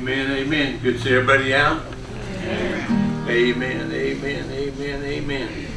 Amen, amen. Good to see everybody out. Amen, amen, amen, amen. amen.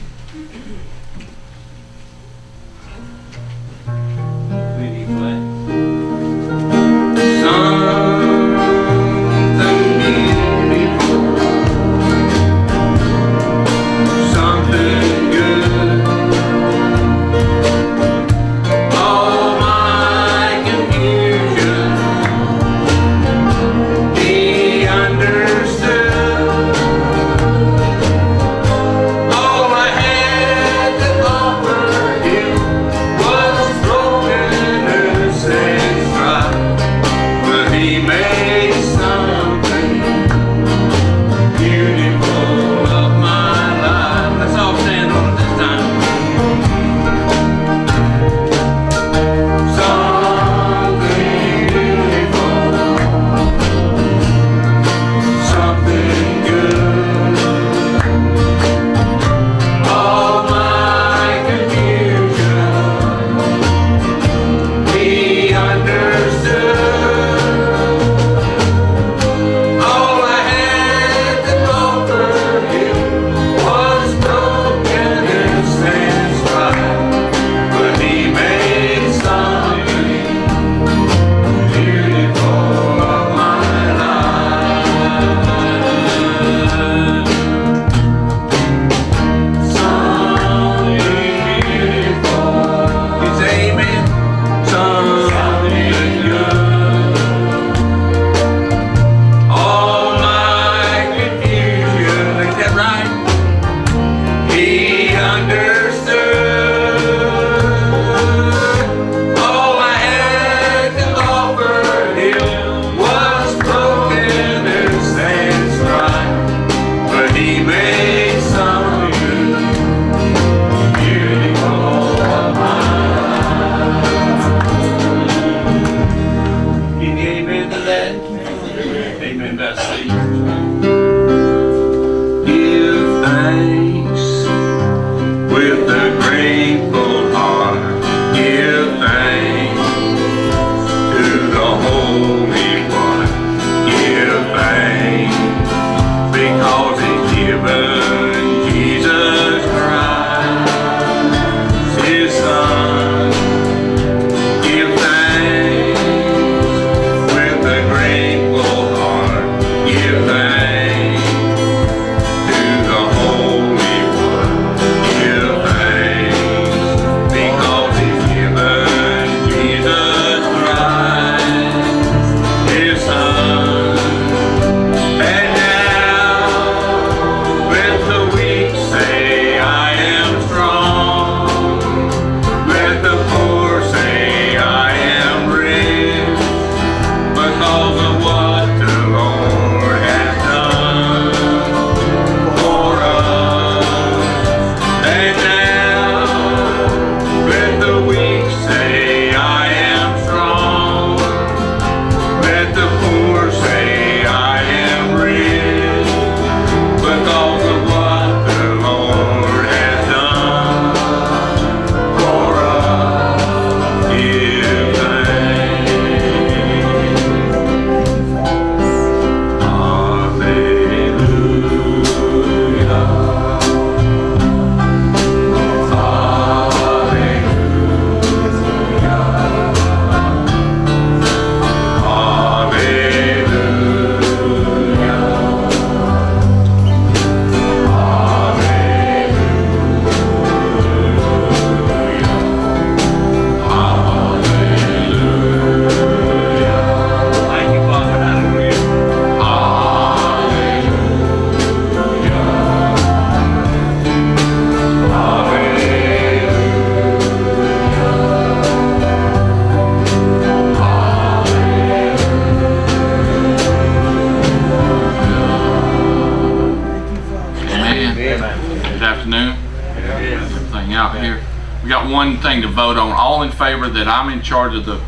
charge of the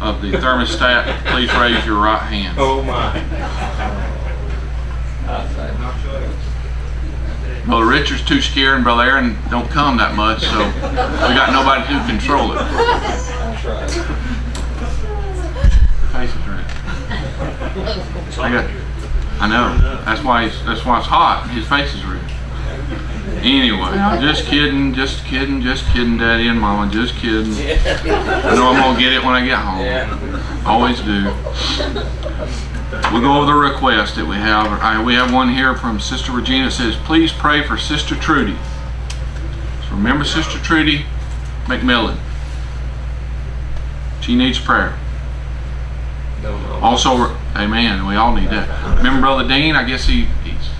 of the thermostat, please raise your right hand. Oh my. Well, Richard's too scared and Bel Aaron don't come that much, so we got nobody to control it. Faces are I got. I know. That's why. He's, that's why it's hot. His face is Anyway, just kidding, just kidding, just kidding, Daddy and Mama, just kidding. I know I'm gonna get it when I get home. Always do. We'll go over the request that we have. Uh, we have one here from Sister Regina. It says, please pray for Sister Trudy. So remember Sister Trudy McMillan. She needs prayer. Also, amen, we all need that. Remember Brother Dean? I guess he, he's,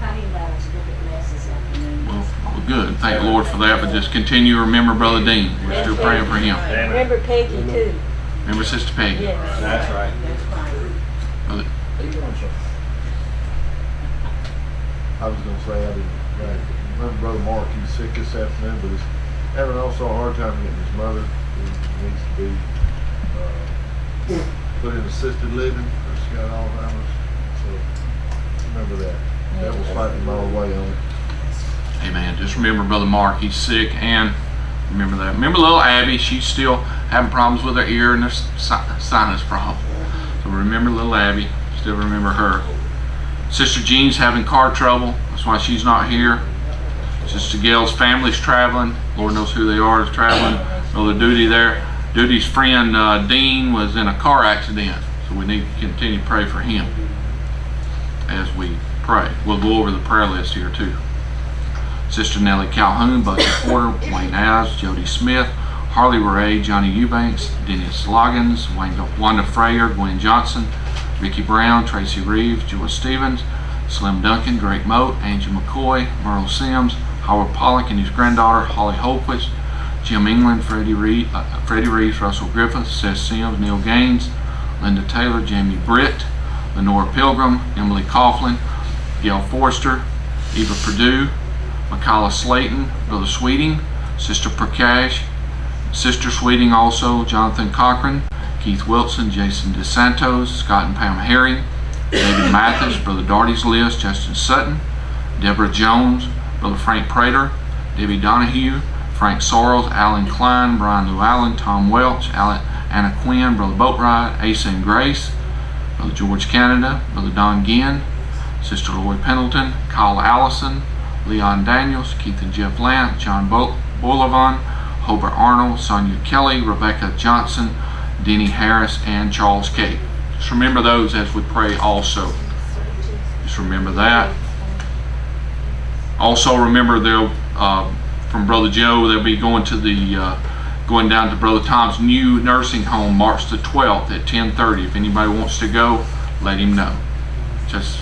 Patty allowed us to look at mass this afternoon. well, well, good. Thank the Lord for that, but just continue to remember Brother Dean. We're still praying for him. Remember Peggy too. Remember Sister Peggy. Yes. That's right. That's right. Brother- I was gonna say, I didn't, I remember Brother Mark, he's sick this afternoon, but he's having also a hard time getting his mother, He needs to be, uh, put in assisted living, she's got Alzheimer's, so, remember that. Devil's fighting him all the way on it. Amen. Just remember Brother Mark, he's sick, and remember that. Remember little Abby, she's still having problems with her ear and her sinus problem. So remember little Abby, still remember her. Sister Jean's having car trouble, that's why she's not here. Sister Gail's family's traveling, Lord knows who they are, is traveling. Brother Duty there. Duty's friend uh, Dean was in a car accident, so we need to continue to pray for him as we pray. We'll go over the prayer list here too. Sister Nellie Calhoun, Bucky Porter, Wayne As, Jody Smith, Harley Ray, Johnny Eubanks, Dennis Loggins, Wanda, Wanda Frayer, Gwen Johnson, Ricky Brown, Tracy Reeves, Joyce Stevens, Slim Duncan, Drake Moat, Angie McCoy, Merle Sims, Howard Pollock and his granddaughter, Holly Holquist, Jim England, Freddie, Reed, uh, Freddie Reeves, Russell Griffith, Seth Sims, Neil Gaines, Linda Taylor, Jamie Britt, Lenora Pilgrim, Emily Coughlin, Gail Forster, Eva Purdue, Mikala Slayton, Brother Sweeting, Sister Prakash, Sister Sweeting also, Jonathan Cochran, Keith Wilson, Jason DeSantos, Scott and Pam Herring, David Mathis, Brother Darty's List, Justin Sutton, Deborah Jones, Brother Frank Prater, Debbie Donahue, Frank Sorrells, Alan Klein, Brian Llewellyn, Tom Welch, Alan, Anna Quinn, Brother Boatride, Asa and Grace, Brother George Canada, Brother Don Ginn, Sister Lloyd Pendleton, Kyle Allison, Leon Daniels, Keith and Jeff Lant, John Bo- Bolavon, Hobart Arnold, Sonia Kelly, Rebecca Johnson, Denny Harris, and Charles Cape. Just remember those as we pray also. Just remember that. Also remember they'll, uh, from Brother Joe, they'll be going to the, uh, going down to Brother Tom's new nursing home March the 12th at 10:30. If anybody wants to go, let him know. Just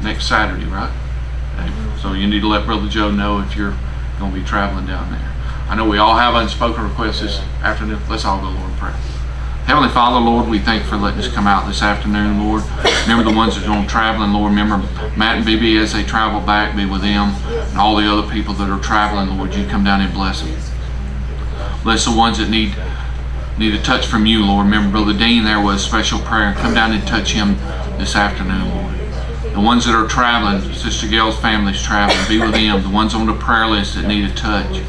next Saturday, right? So you need to let Brother Joe know if you're going to be traveling down there. I know we all have unspoken requests this afternoon. Let's all go, Lord, in prayer. Heavenly Father, Lord, we thank you for letting us come out this afternoon, Lord. Remember the ones that are on traveling, Lord. Remember Matt and BB as they travel back, be with them. And all the other people that are traveling, Lord, you come down and bless them. Bless the ones that need need a touch from you, Lord. Remember Brother Dean there was special prayer. Come down and touch him this afternoon, Lord. The ones that are traveling, Sister Gail's family's traveling, be with them. The ones on the prayer list that need a touch.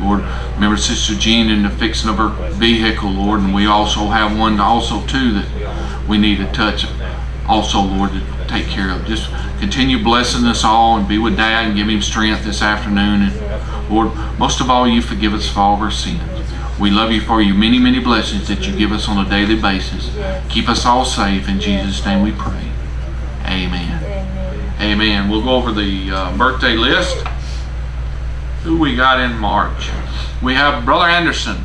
Lord, remember Sister Jean in the fixing of her vehicle, Lord, and we also have one also too that we need a touch also, Lord, to take care of. Just continue blessing us all and be with Dad and give him strength this afternoon. And Lord, most of all, you forgive us for all of our sins. We love you for your many, many blessings that you give us on a daily basis. Keep us all safe. In Jesus' name we pray. Amen. Amen. We'll go over the uh, birthday list. Who we got in March? We have Brother Anderson.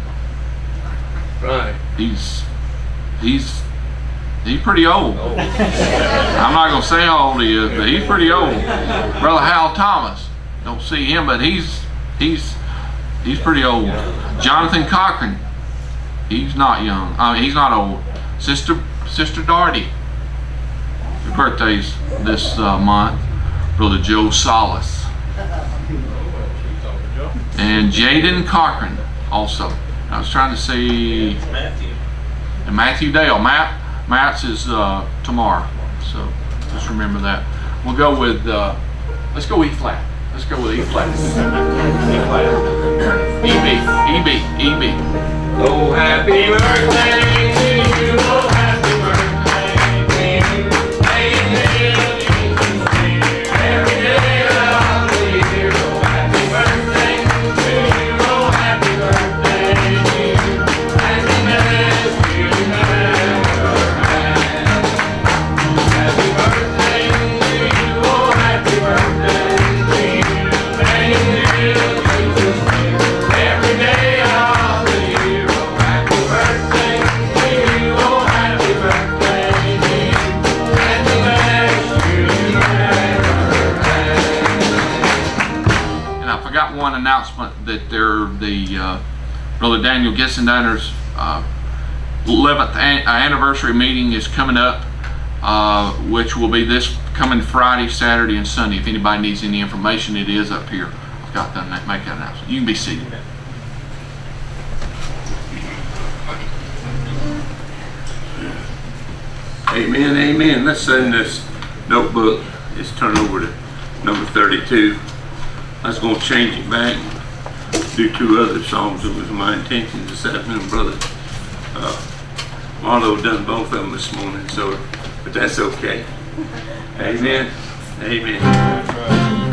Right. He's he's he's pretty old. I'm not gonna say how old he is, but he's pretty old. Brother Hal Thomas. Don't see him, but he's he's he's pretty old. Jonathan Cochran. He's not young. I mean, he's not old. Sister Sister Darty. Her birthday's this uh, month. Brother Joe Solis. And Jaden Cochran also. I was trying to see Matthew. and Matthew Dale. Matt Matt's is uh, tomorrow. So just remember that. We'll go with uh, let's go E flat. Let's go with E flat. E flat. E B. E B. E B. Oh, happy birthday to you. that they're the uh, Brother Daniel Gessendiner's uh, 11th an uh, anniversary meeting is coming up, uh, which will be this coming Friday, Saturday, and Sunday. If anybody needs any information, it is up here. I've got to make that announcement. You can be seated. Amen, amen. Let's send this notebook. Let's turn over to number 32. I was going to change it back do two other songs. It was my intention this afternoon, brother. Uh, Marlo done both of them this morning, so but that's okay. Amen. Amen.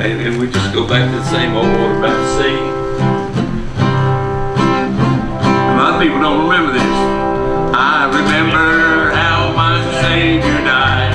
Amen. We just go back to the same old word about the sea. A lot of people don't remember this. I remember how my Savior died.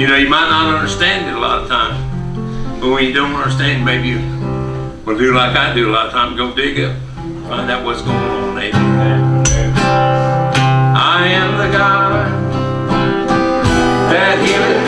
You know, you might not understand it a lot of times, but when you don't understand, maybe you will do like I do a lot of times, go dig up, find out what's going on. Amen. I am the God that healeth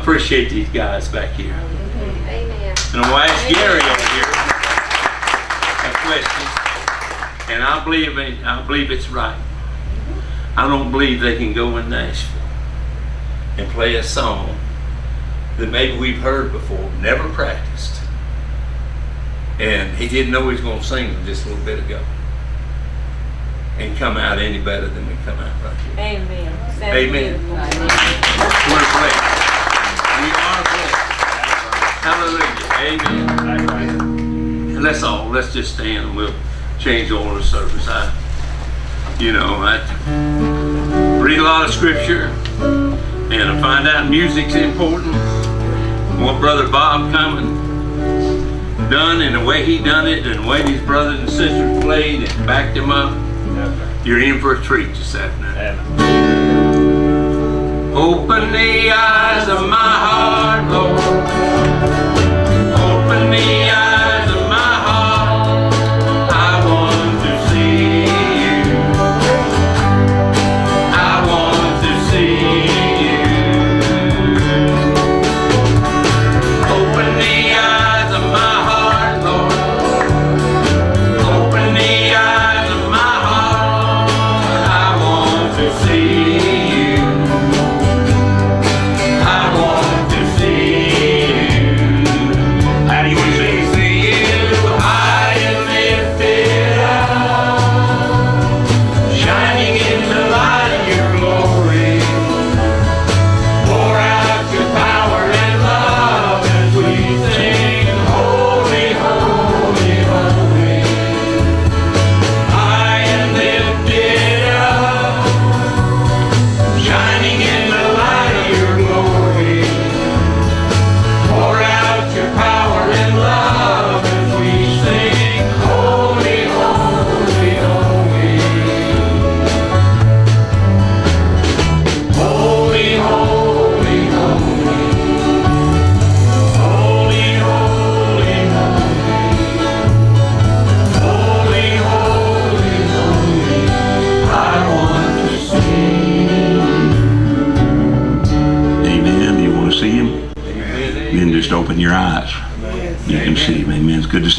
I appreciate these guys back here. Amen. And I'm gonna ask Gary over here a question. And I believe, it- I believe it's right. I don't believe they can go in Nashville and play a song that maybe we've heard before, never practiced. And he didn't know he was gonna sing them just a little bit ago. And come out any better than we come out right here. Amen. Sounds Amen. beautiful. We're blessed. We are blessed. Hallelujah. Amen. And let's all, let's just stand and we'll change all the service. I, you know, I read a lot of scripture and I find out music's important. What Brother Bob coming done and the way he done it and the way these brothers and sisters played and backed him up, you're in for a treat this afternoon. Open the eyes of my heart, Lord.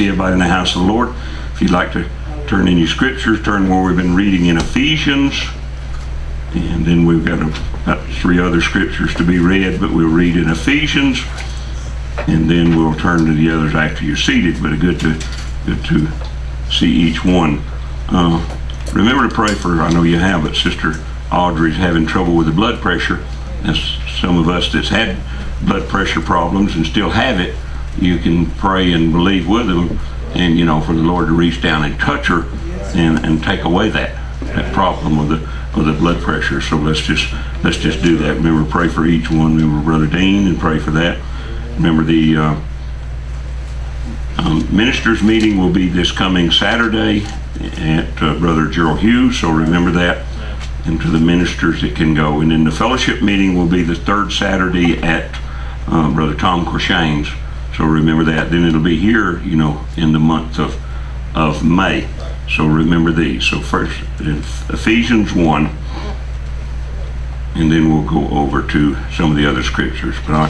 See everybody in the house of the Lord. If you'd like to turn your scriptures, turn where we've been reading in Ephesians. And then we've got about three other scriptures to be read, but we'll read in Ephesians. And then we'll turn to the others after you're seated. But good to good to see each one. Uh, remember to pray for, I know you have, but Sister Audrey's having trouble with the blood pressure. As some of us that's had blood pressure problems and still have it, you can pray and believe with them and, you know, for the Lord to reach down and touch her and, and take away that, that problem with the, with the blood pressure. So let's just, let's just do that. Remember, pray for each one. Remember Brother Dean and pray for that. Remember the, uh, um, ministers meeting will be this coming Saturday at uh, Brother Gerald Hughes, so remember that. And to the ministers that can go. And then the fellowship meeting will be the third Saturday at uh, Brother Tom Creshane's. So remember that. Then it'll be here, you know, in the month of, of May. So remember these. So first, Ephesians 1, and then we'll go over to some of the other scriptures. But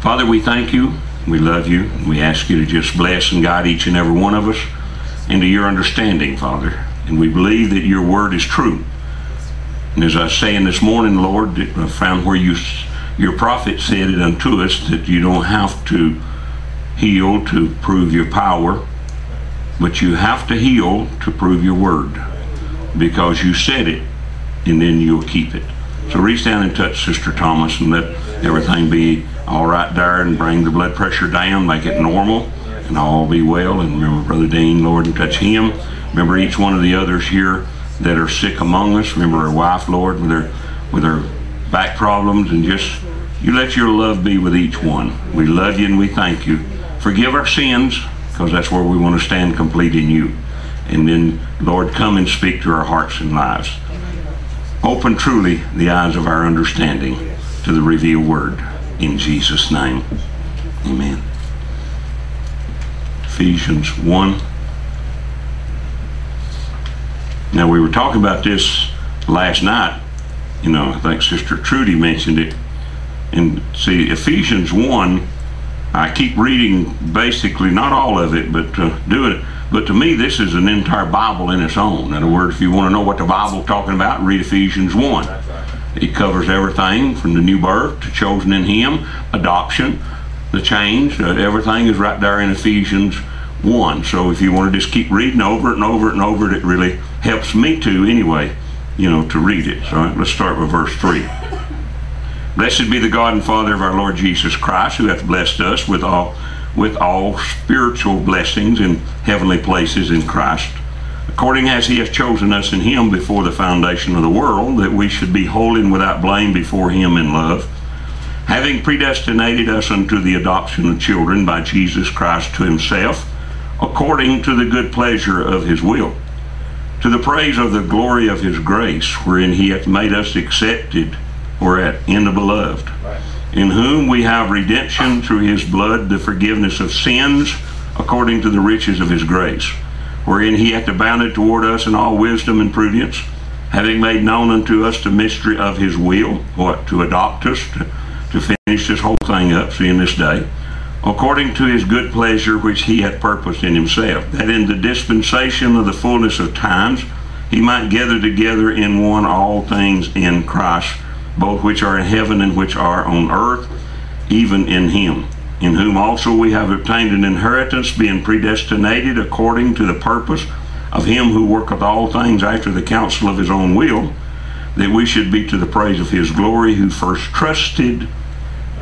Father, we thank you. We love you. We ask you to just bless and guide each and every one of us into your understanding, Father. And we believe that your word is true. And as I was saying this morning, Lord, I found where you, your prophet said it unto us that you don't have to heal to prove your power, but you have to heal to prove your word because you said it and then you'll keep it. So reach down and touch Sister Thomas and let everything be all right there and bring the blood pressure down, make it normal, and all be well. And remember Brother Dean, Lord, and touch him. Remember each one of the others here that are sick among us. Remember our wife, Lord, with her with her back problems, and just you let your love be with each one. We love you and we thank you. Forgive our sins, because that's where we want to stand complete in you. And then, Lord, come and speak to our hearts and lives. Open truly the eyes of our understanding to the revealed word. In Jesus' name, amen. Ephesians 1. Now, we were talking about this last night You know, I think Sister Trudy mentioned it. And see, Ephesians 1, I keep reading basically, not all of it, but uh, doing it. But to me, this is an entire Bible in its own. In other words, if you want to know what the Bible's talking about, read Ephesians 1. It covers everything from the new birth to chosen in Him, adoption, the change. Uh, everything is right there in Ephesians 1. So if you want to just keep reading over it and over it and over it, it really helps me to anyway, you know, to read it. So let's start with verse 3. Blessed be the God and Father of our Lord Jesus Christ, who hath blessed us with all with all spiritual blessings in heavenly places in Christ, according as he hath chosen us in him before the foundation of the world, that we should be holy and without blame before him in love, having predestinated us unto the adoption of children by Jesus Christ to himself, according to the good pleasure of his will, to the praise of the glory of his grace, wherein he hath made us accepted or at in the beloved in whom we have redemption through his blood, the forgiveness of sins, according to the riches of his grace, wherein he hath abounded toward us in all wisdom and prudence, having made known unto us the mystery of his will, what, to adopt us, to, to finish this whole thing up, seeing this day, according to his good pleasure which he hath purposed in himself, that in the dispensation of the fullness of times he might gather together in one all things in Christ both which are in heaven and which are on earth, even in him, in whom also we have obtained an inheritance, being predestinated according to the purpose of him who worketh all things after the counsel of his own will, that we should be to the praise of his glory, who first trusted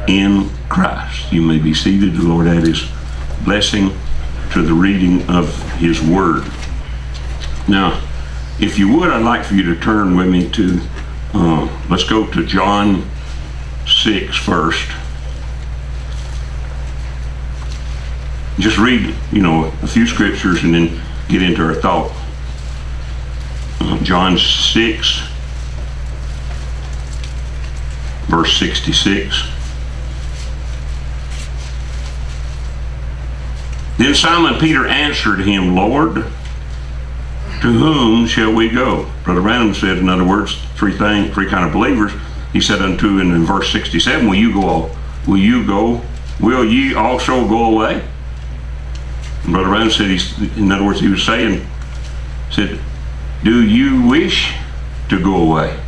in Christ. You may be seated. The Lord add his blessing to the reading of his word. Now, if you would, I'd like for you to turn with me to uh, let's go to John 6 first. Just read, you know, a few scriptures and then get into our thought. Uh, John 6, verse 66. Then Simon Peter answered him, Lord, to whom shall we go? Brother Branham said, in other words, three thing, three kind of believers. He said unto in, in verse 67, will you go, will you go, will ye also go away? And Brother Branham said, he's, in other words, he was saying, said, do you wish to go away?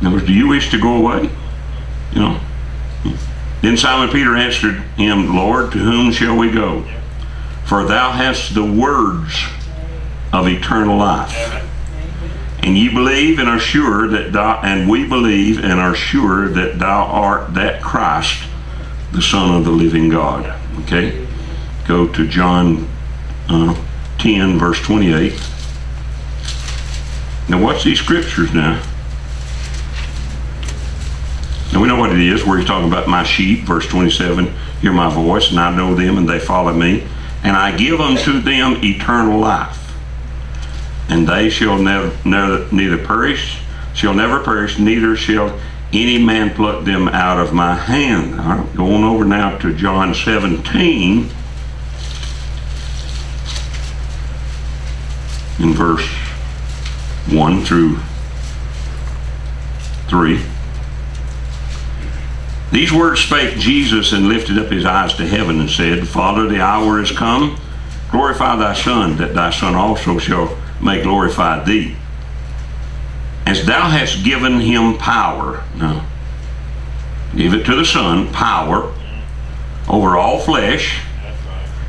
In other words, do you wish to go away? You know. Then Simon Peter answered him, Lord, to whom shall we go? For thou hast the words of eternal life. And ye believe and are sure that thou, and we believe and are sure that thou art that Christ, the Son of the living God. Okay? Go to John uh, 10, verse 28. Now, watch these scriptures now. Now, we know what it is, where he's talking about my sheep, verse 27 hear my voice, and I know them, and they follow me. And I give unto them eternal life and they shall never, never neither perish, shall never perish, neither shall any man pluck them out of my hand. All right, going over now to John 17 in verse 1 through 3. These words spake Jesus and lifted up his eyes to heaven and said, Father, the hour is come. Glorify thy Son, that thy Son also shall may glorify thee. As thou hast given him power, now, give it to the Son, power over all flesh,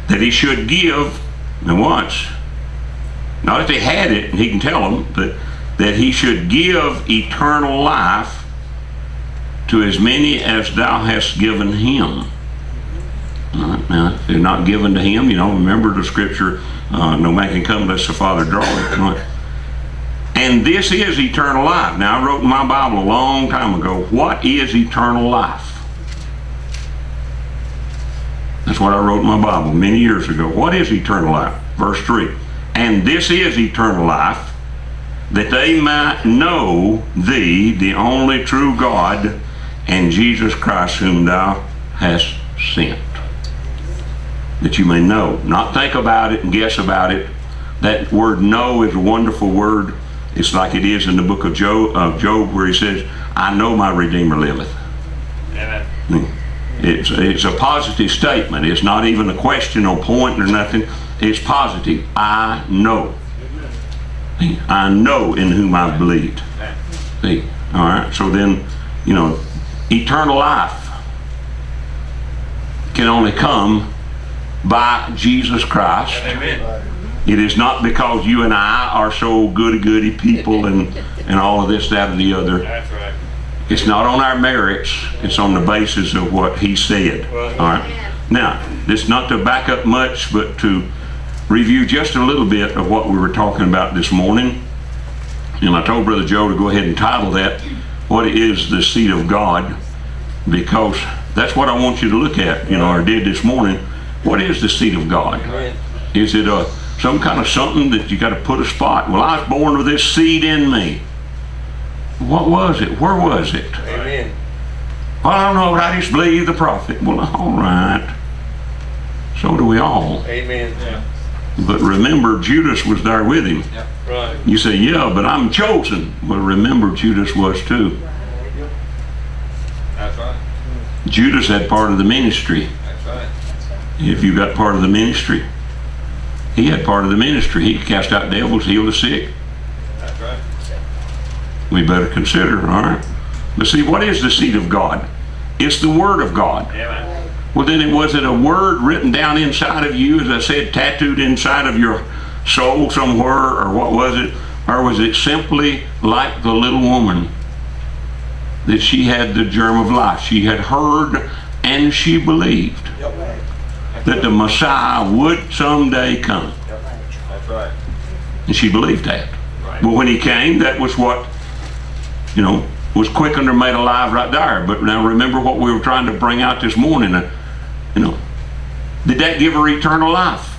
that he should give, and watch, not if they had it, and he can tell them, but that he should give eternal life to as many as thou hast given him. Now, if they're not given to him, you know, remember the scripture, uh, no man can come unless the Father draw it. And this is eternal life. Now, I wrote in my Bible a long time ago, what is eternal life? That's what I wrote in my Bible many years ago. What is eternal life? Verse 3. And this is eternal life, that they might know thee, the only true God, and Jesus Christ, whom thou hast sent that you may know. Not think about it and guess about it. That word know is a wonderful word. It's like it is in the book of Job, of Job where he says, I know my Redeemer liveth. Amen. Hmm. It's, it's a positive statement. It's not even a question or point or nothing. It's positive. I know. See, hmm. I know in whom I believed. See, hmm. all right. So then, you know, eternal life can only come by Jesus Christ. Amen. It is not because you and I are so goody goody people and, and all of this, that, and the other. That's right. It's not on our merits, it's on the basis of what he said. All right. Now, this not to back up much, but to review just a little bit of what we were talking about this morning. And I told Brother Joe to go ahead and title that, What is the Seed of God? Because that's what I want you to look at, you know, or did this morning. What is the seed of God? Is it a some kind of something that you got to put a spot? Well, I was born with this seed in me. What was it? Where was it? Amen. Well, I don't know, but I just believe the prophet. Well, all right. So do we all. Amen. Yeah. But remember, Judas was there with him. Right. You say, yeah, but I'm chosen. Well, remember, Judas was too. That's right. Judas had part of the ministry. If you got part of the ministry, he had part of the ministry. He cast out devils, healed the sick. That's right. We better consider, all right? But see, what is the seed of God? It's the Word of God. Amen. Well, then it was it a word written down inside of you, as I said, tattooed inside of your soul somewhere, or what was it? Or was it simply like the little woman that she had the germ of life? She had heard and she believed that the Messiah would someday come. That's right. And she believed that. Right. But when he came, that was what, you know, was quickened or made alive right there. But now remember what we were trying to bring out this morning. Uh, you know, did that give her eternal life?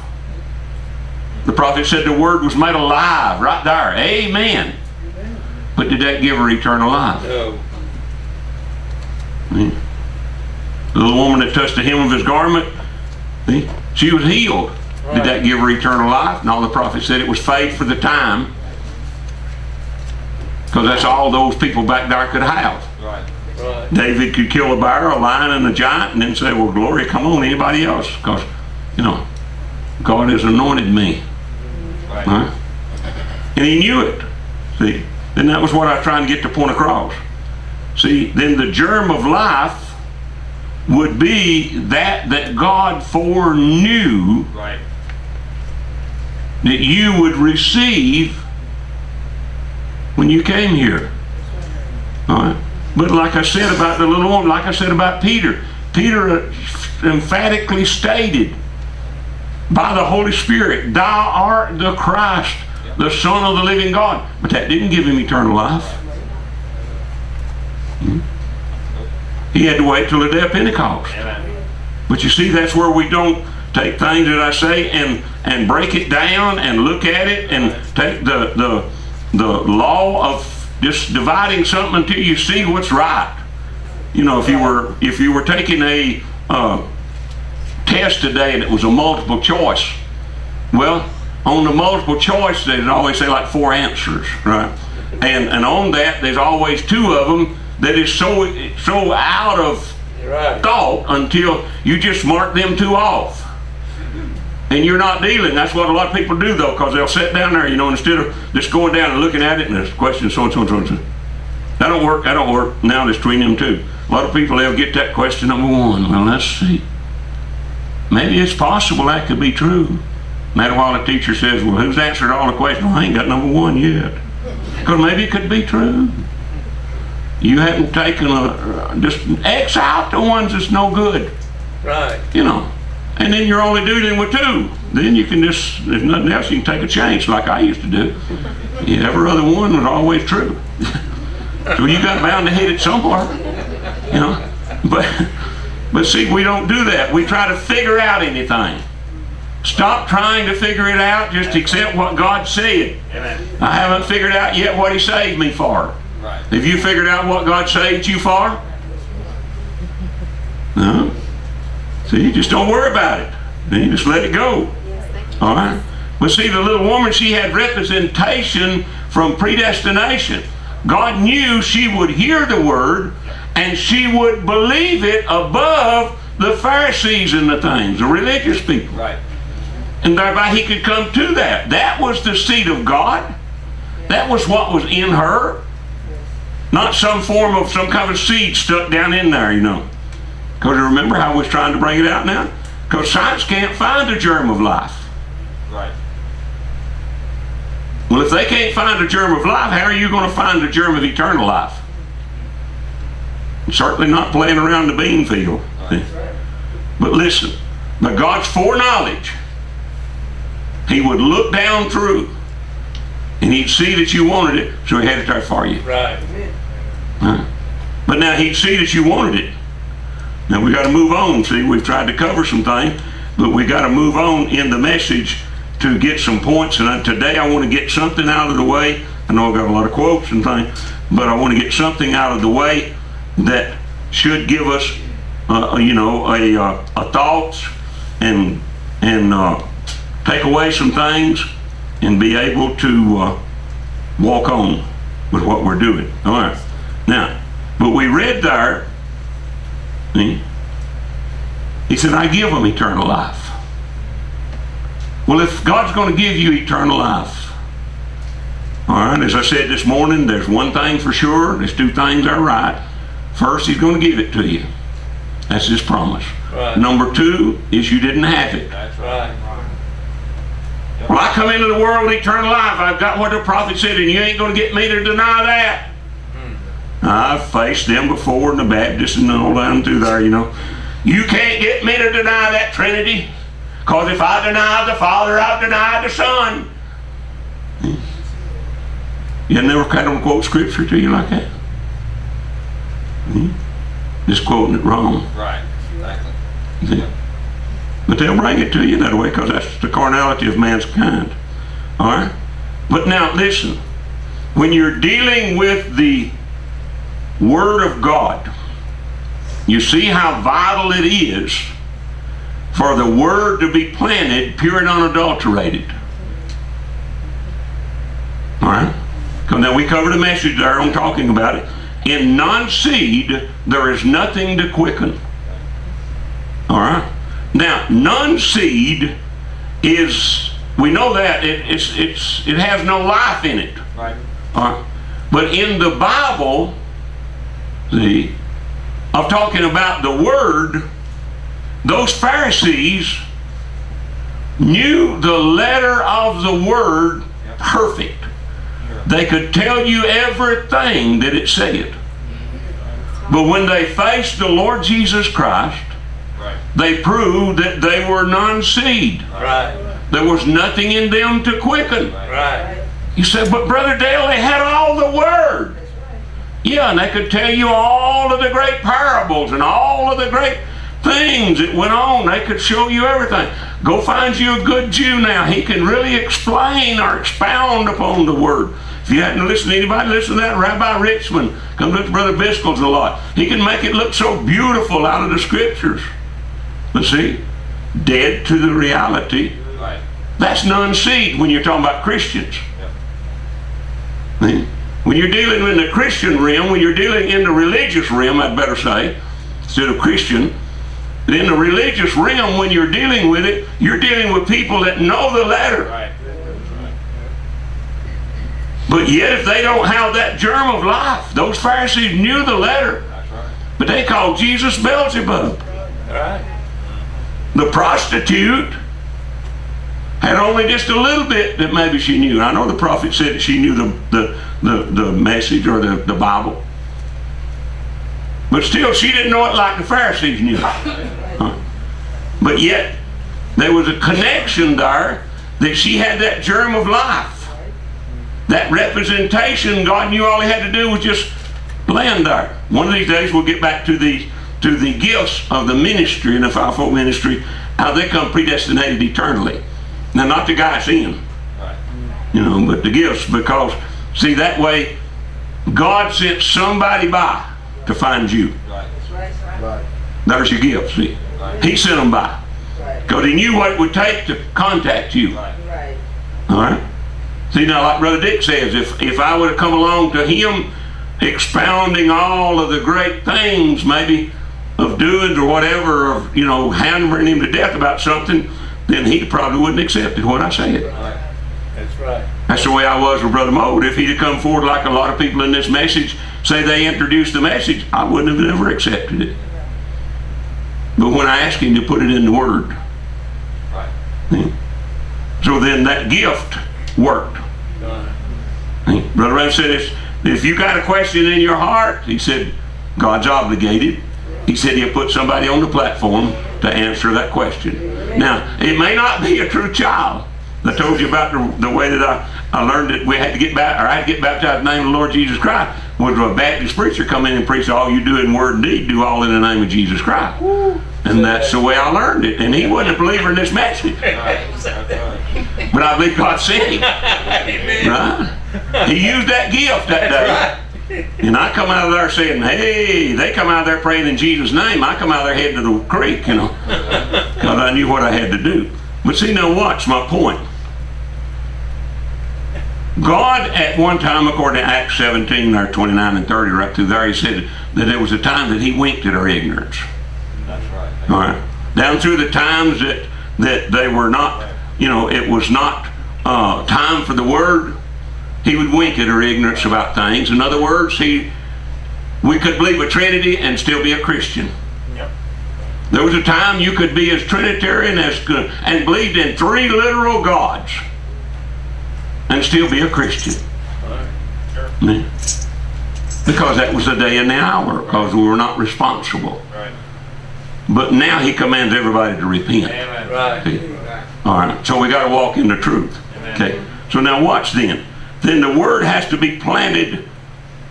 The prophet said the word was made alive right there. Amen. But did that give her eternal life? No. See? The little woman that touched the hem of his garment, see, she was healed. Did that give her eternal life? No, the prophet said it was faith for the time. Because that's all those people back there could have. Right. Right. David could kill a bear, a lion, and a giant, and then say, Well, glory, come on, anybody else? Because, you know, God has anointed me. Right. Huh? And he knew it. See? Then that was what I was trying to get the point across. See, then the germ of life would be that that God foreknew Right. that you would receive when you came here. All right? But like I said about the little one, like I said about Peter, Peter emphatically stated by the Holy Spirit, Thou art the Christ, the Son of the living God. But that didn't give him eternal life. Hmm? He had to wait till the day of Pentecost. Amen. But you see, that's where we don't take things that I say and and break it down and look at it and take the the the law of just dividing something until you see what's right. You know, if you were if you were taking a uh, test today and it was a multiple choice, well, on the multiple choice, they always say like four answers, right? And and on that, there's always two of them that is so so out of Right. thought until you just mark them two off. And you're not dealing. That's what a lot of people do though, because they'll sit down there, you know, instead of just going down and looking at it and there's questions, so and so and so and so. That don't work. That don't work. Now it's between them two. A lot of people they'll get that question number one. Well, let's see. Maybe it's possible that could be true. And that while the teacher says, "Well, who's answered all the questions?" Well, I ain't got number one yet. Because maybe it could be true. You haven't taken a just X out the ones that's no good Right. you know. And then you're only dealing with two. Then you can just, if nothing else, you can take a chance like I used to do. Yeah, every other one was always true. so you got bound to hit it somewhere, you know. But, but see, we don't do that. We try to figure out anything. Stop trying to figure it out. Just accept what God said. Amen. I haven't figured out yet what He saved me for. Right. Have you figured out what God saved you for? No. See, just don't worry about it. Then you just let it go. Yes. All right. But see, the little woman, she had representation from predestination. God knew she would hear the word and she would believe it above the Pharisees and the things, the religious people. Right. And thereby he could come to that. That was the seed of God. That was what was in her. Not some form of some kind of seed stuck down in there, you know. Because remember how I was trying to bring it out now? Because science can't find the germ of life. Right. Well, if they can't find the germ of life, how are you going to find the germ of eternal life? Certainly not playing around the bean field. But listen, by God's foreknowledge, He would look down through and He'd see that you wanted it, so He had it there for you. Right. But now He'd see that you wanted it. Now we got to move on. See, we've tried to cover some things, but we got to move on in the message to get some points. And uh, today I want to get something out of the way. I know I've got a lot of quotes and things, but I want to get something out of the way that should give us, uh, you know, a, uh, a thoughts and and uh, take away some things and be able to uh, walk on with what we're doing. All right. Now, but we read there. He said, "I give them eternal life." Well, if God's going to give you eternal life, all right, as I said this morning, there's one thing for sure, there's two things are right. First, He's going to give it to you. That's His promise. Right. Number two is you didn't have it. That's right. Well, I come into the world with eternal life. I've got what the prophet said, and you ain't going to get me to deny that. I've faced them before in the Baptist and all down through there, you know. You can't get me to deny that Trinity. Because if I deny the Father, I've denied the Son. You never had them quote scripture to you like that? Hmm? Just quoting it wrong. Right. Exactly. See? But they'll bring it to you that way because that's the carnality of mankind. All right? But now, listen. When you're dealing with the Word of God, you see how vital it is for the Word to be planted pure and unadulterated. All right? Now we covered a message there on talking about it. In non-seed, there is nothing to quicken. All right. Now, non-seed is we know that it, it's it's it has no life in it. Right. All right. But in the Bible, see, of talking about the Word, those Pharisees knew the letter of the Word perfect. They could tell you everything that it said. But when they faced the Lord Jesus Christ, Right. they proved that they were non-seed. Right. There was nothing in them to quicken. Right. You said, but Brother Dale, they had all the Word. Yeah, and they could tell you all of the great parables and all of the great things that went on. They could show you everything. Go find you a good Jew now. He can really explain or expound upon the Word. If you hadn't listened to anybody, listen to that Rabbi Richmond. Come look to Brother Biscoes a lot. He can make it look so beautiful out of the Scriptures. But see, dead to the reality. That's non-seed when you're talking about Christians. See? When you're dealing in the Christian realm, when you're dealing in the religious realm, I'd better say, instead of Christian, in the religious realm, when you're dealing with it, you're dealing with people that know the letter. Right. But yet, if they don't have that germ of life, those Pharisees knew the letter, but they called Jesus Beelzebub. Right. The prostitute had only just a little bit that maybe she knew. I know the prophet said that she knew the, the, the, the message or the, the Bible. But still, she didn't know it like the Pharisees knew. Huh? But yet, there was a connection there that she had that germ of life. That representation, God knew all he had to do was just land there. One of these days, we'll get back to the to the gifts of the ministry and the fivefold ministry, how they come predestinated eternally. Now, not the guys in, Right. you know, but the gifts, because see that way, God sent somebody by to find you. Right. Right. There's your gift. See, He sent them by because He knew what it would take to contact you. Right. Right. All right. See, now, like Brother Dick says, if, if I would have come along to him expounding all of the great things, maybe of doings or whatever, of, you know, hammering him to death about something, then he probably wouldn't accept it what I said. That's right. That's the way I was with Brother Mold. If he'd have come forward like a lot of people in this message say they introduced the message, I wouldn't have never accepted it. But when I asked him to put it in the Word, Right. Hmm. so then that gift worked. Right. Hmm. Brother Branham said, if, if you got a question in your heart, he said, God's obligated. He said he'll put somebody on the platform to answer that question. Now, it may not be a true child. I told you about the, the way that I, I learned that we had to get back, or I had to get baptized in the name of the Lord Jesus Christ. Was a Baptist preacher come in and preach all you do in word and deed, do all in the name of Jesus Christ. And that's the way I learned it. And he wasn't a believer in this message. Right. That's right. But I believe God sent him. Right? He used that gift that day. And I come out of there saying, hey, they come out of there praying in Jesus' name. I come out of there heading to the creek, you know, because I knew what I had to do. But see, now watch my point. God, at one time, according to Acts 17, or 29 and 30, right through there, he said that there was a time that he winked at our ignorance. That's right. All right. Down through the times that that they were not, you know, it was not uh, time for the word. He would wink at our ignorance about things. In other words, he we could believe a Trinity and still be a Christian. Yep. There was a time you could be as Trinitarian as good and believed in three literal gods and still be a Christian. Right. Sure. Yeah. Because that was the day and the hour, because we were not responsible. Right. But now he commands everybody to repent. Right. All right, so we got to walk in the truth. Amen. Okay, so now watch then. Then the word has to be planted.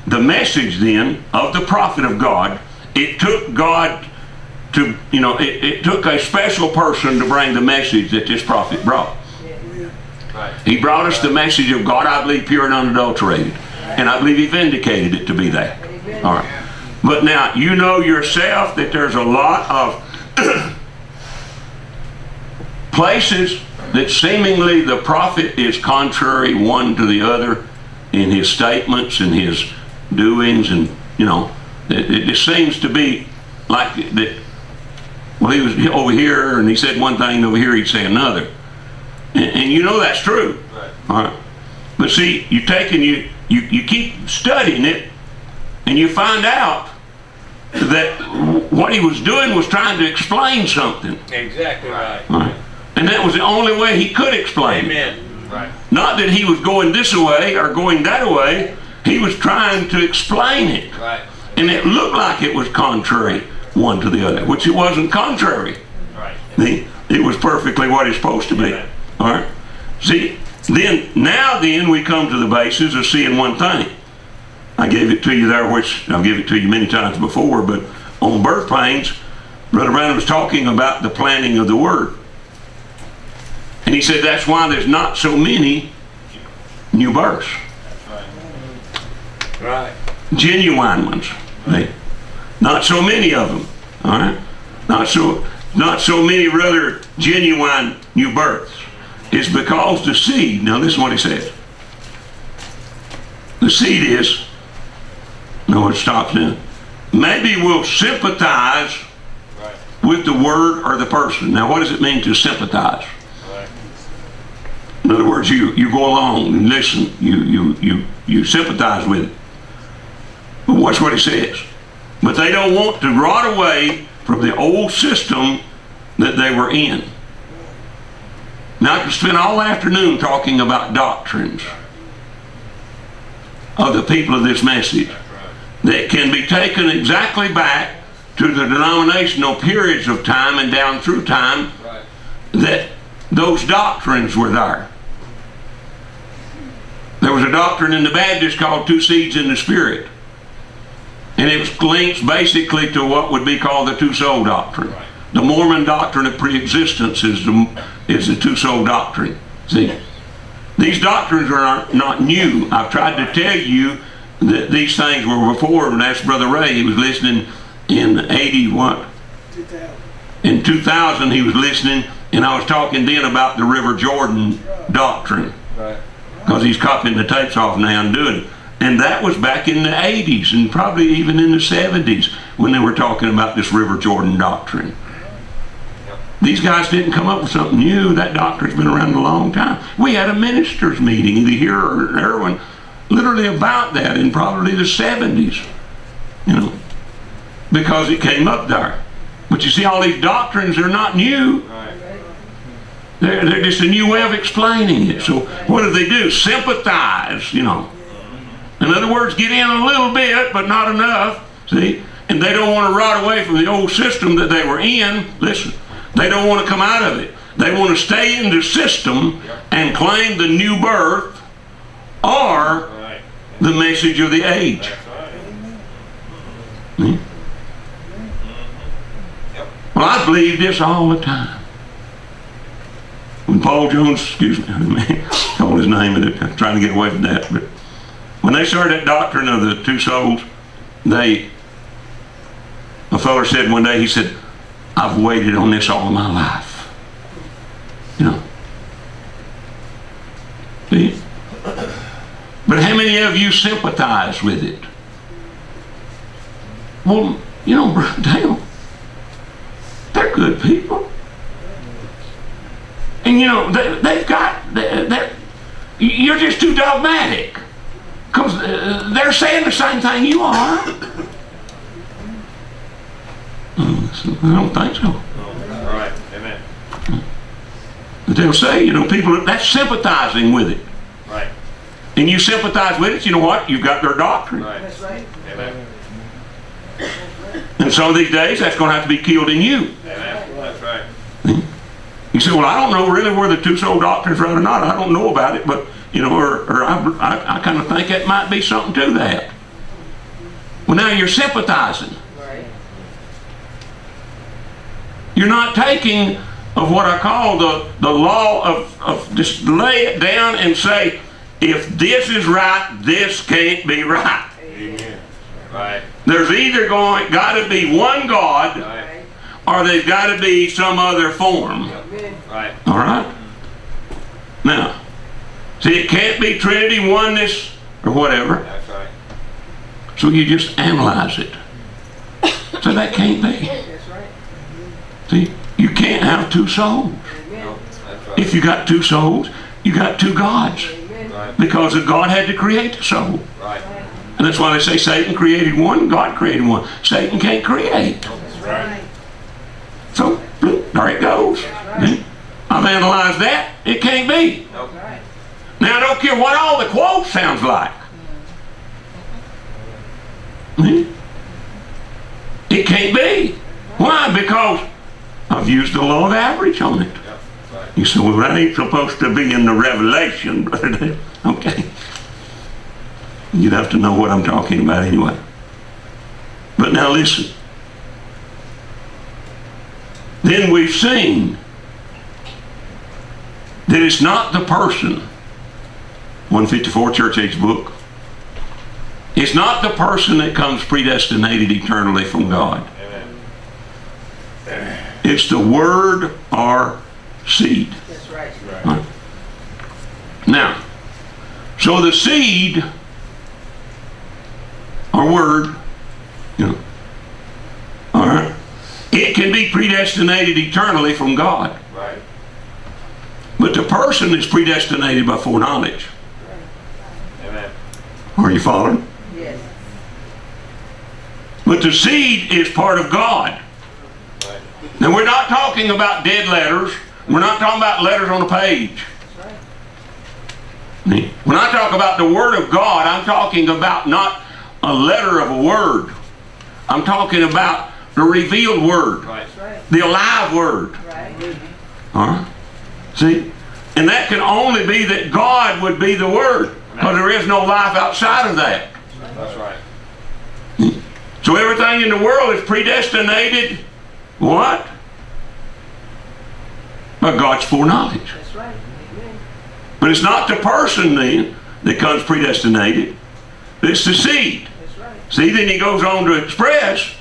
The message then of the prophet of God. It took God to, you know, it, it took a special person to bring the message that this prophet brought. Right. He brought us the message of God, I believe, pure and unadulterated. And I believe he vindicated it to be that. All right. But now, you know yourself that there's a lot of places that seemingly the prophet is contrary one to the other in his statements and his doings and you know it, it just seems to be like that well he was over here and he said one thing over here he'd say another. And, and you know that's true. Right. all right. But see you take and you, you you keep studying it and you find out that what he was doing was trying to explain something. Exactly right. Right. And that was the only way he could explain it. Amen. Right. Not that he was going this way or going that way. He was trying to explain it. Right. And it looked like it was contrary one to the other, which it wasn't contrary. Right. See? It was perfectly what it's supposed to be. Amen. All right? See, then, now then, we come to the basis of seeing one thing. I gave it to you there, which I've given it to you many times before, but on birth pains, Brother Branham was talking about the planting of the Word. And he said that's why there's not so many new births, Right. genuine ones. See? Not so many of them. All right? Not so, not so many rather genuine new births. It's because the seed, now this is what he says. The seed is, no, it stops now. Maybe we'll sympathize Right. with the word or the person. Now, what does it mean to sympathize? In other words, you, you go along and listen. You, you, you, you sympathize with it. But watch what he says. But they don't want to rot away from the old system that they were in. Now, I could spend all afternoon talking about doctrines of the people of this message that can be taken exactly back to the denominational periods of time and down through time that those doctrines were there. There was a doctrine in the Baptist called two seeds in the Spirit. And it was linked basically to what would be called the two soul doctrine. The Mormon doctrine of preexistence is the, is the two soul doctrine. See? These doctrines are not, new. I've tried to tell you that these things were before, and that's Brother Ray. He was listening in 80 what? Two thousand. in 2000 he was listening and i was talking then about the river jordan doctrine Right. Because he's copying the tapes off now and doing it. And that was back in the 80s and probably even in the 70s when they were talking about this River Jordan doctrine. These guys didn't come up with something new. That doctrine's been around a long time. We had a ministers' meeting, either here or in Irwin, literally about that in probably the 70s. You know, because it came up there. But you see, all these doctrines are not new. Right. They're, they're just a new way of explaining it. So what do they do? Sympathize, you know. In other words, get in a little bit, but not enough. See? And they don't want to rot away from the old system that they were in. Listen, they don't want to come out of it. They want to stay in the system and claim the new birth or the message of the age. Hmm? Well, I believe this all the time. When Paul Jones, excuse me, I mean to call his name, and I'm trying to get away from that, but when they started that doctrine of the two souls, they, a fellow said one day, he said, I've waited on this all my life. You know. See? But how many of you sympathize with it? Well, you know, Dale, they're good people. And you know, they, they've got, they, you're just too dogmatic. Because uh, they're saying the same thing you are. I don't think so. Right. Amen. But they'll say, you know, people, that's sympathizing with it. Right. And you sympathize with it, you know what? You've got their doctrine. Right. That's right. Amen. And some of these days, that's going to have to be killed in you. Amen. That's right. You say, well, I don't know really where the two soul doctrine's right or not. I don't know about it, but, you know, or, or I, I, I kind of think that might be something to that. Well, now you're sympathizing. Right. You're not taking of what I call the, the law of, of just lay it down and say, if this is right, this can't be right. Amen. Right. There's either going got to be one God Right. Or there's got to be some other form. Right. All right? Now, see, it can't be Trinity, oneness, or whatever. That's right. So you just analyze it. So that can't be. That's right. See, you can't have two souls. No. Right. If you got two souls, you got two gods. Right. Because God had to create the soul. Right. And that's why they say Satan created one, God created one. Satan can't create. That's right. So, bloop, there it goes. I've analyzed that. It can't be. Now, I don't care what all the quote sounds like. It can't be. Why? Because I've used the law of average on it. You say, well, that ain't supposed to be in the Revelation, brother. Okay. You'd have to know what I'm talking about anyway. But now listen. Then we've seen that it's not the person, 154 Church Age book, it's not the person that comes predestinated eternally from God. Amen. It's the word or seed. That's right. Right. Now, so the seed or word, you know, all right, it can be predestinated eternally from God, Right. but the person is predestinated by foreknowledge. Amen. Are you following? Yes. But the seed is part of God. Right. Now, we're not talking about dead letters. We're not talking about letters on a page. That's right. When I talk about the Word of God, I'm talking about not a letter of a word. I'm talking about the revealed Word, Right. The alive Word. Right. Right? See? And that can only be that God would be the Word, because there is no life outside of that. That's right. So everything in the world is predestinated. What? By God's foreknowledge. That's right. Amen. But it's not the person then that comes predestinated. It's the seed. That's right. See, then he goes on to express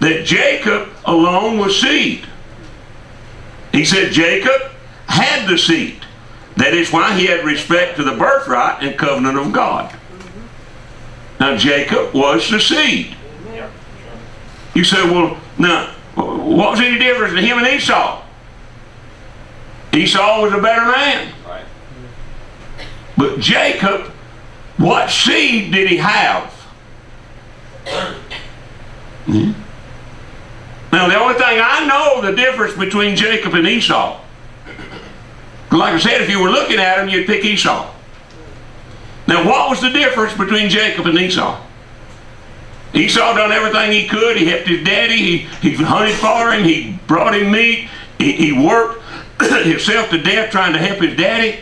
that Jacob alone was seed. He said Jacob had the seed. That is why he had respect to the birthright and covenant of God. Now Jacob was the seed. You say, well, now, what was any difference in him and Esau? Esau was a better man. Right. But Jacob, what seed did he have? Hmm? Now, the only thing I know the difference between Jacob and Esau. Like I said, if you were looking at him, you'd pick Esau. Now, what was the difference between Jacob and Esau? Esau done everything he could. He helped his daddy. He, he hunted for him. He brought him meat. He, he worked himself to death trying to help his daddy.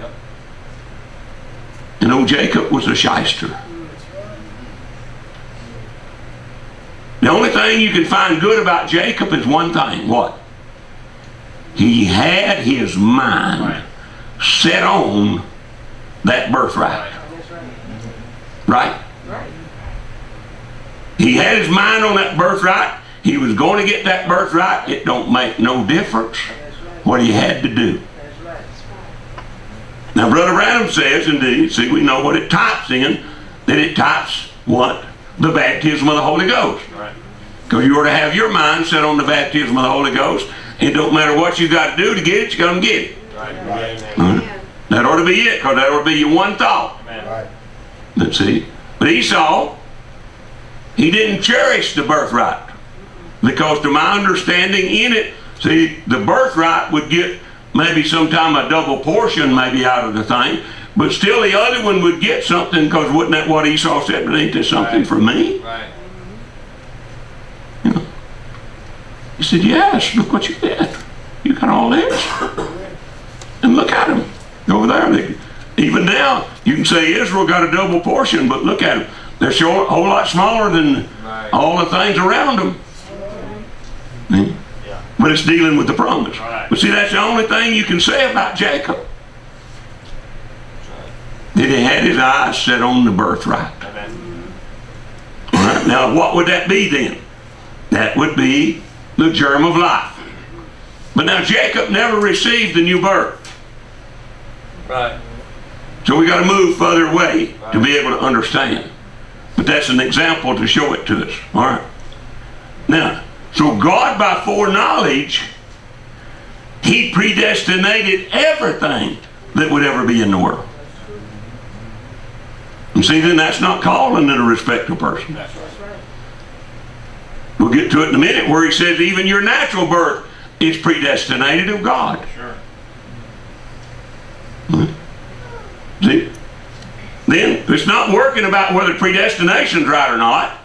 Yep. And old Jacob was a shyster. The only thing you can find good about Jacob is one thing. What? He had his mind set on that birthright. Right. He had his mind on that birthright. He was going to get that birthright. It don't make no difference what he had to do. Now, Brother Branham says, indeed, see, we know what it types in, that it types what? The baptism of the Holy Ghost. Right. Because you are to have your mind set on the baptism of the Holy Ghost. It don't matter what you got to do to get it, you got to get it. Right. Amen. Amen. That ought to be it, because that ought to be your one thought. Right. Let's see. But Esau, he didn't cherish the birthright. Because to my understanding in it, see, the birthright would get maybe sometime a double portion maybe out of the thing. But still the other one would get something because wasn't that what Esau said? But ain't this something Right. for me? Right. You know? He said, yes, look what you did. You got all this. And look at them. Over there. They, even now, you can say Israel got a double portion, but look at them. They're sure, a whole lot smaller than Right. all the things around them. Yeah. But it's dealing with the promise. Right. But see, that's the only thing you can say about Jacob. That he had his eyes set on the birthright. Right, now what would that be then? That would be the germ of life. But now Jacob never received the new birth. Right. So we got to move further away to be able to understand. But that's an example to show it to us. All right. Now, so God by foreknowledge, He predestinated everything that would ever be in the world. And see, then that's not calling it a respectable person. That's right. We'll get to it in a minute where he says even your natural birth is predestinated of God. Sure. See? Then it's not working about whether predestination's right or not.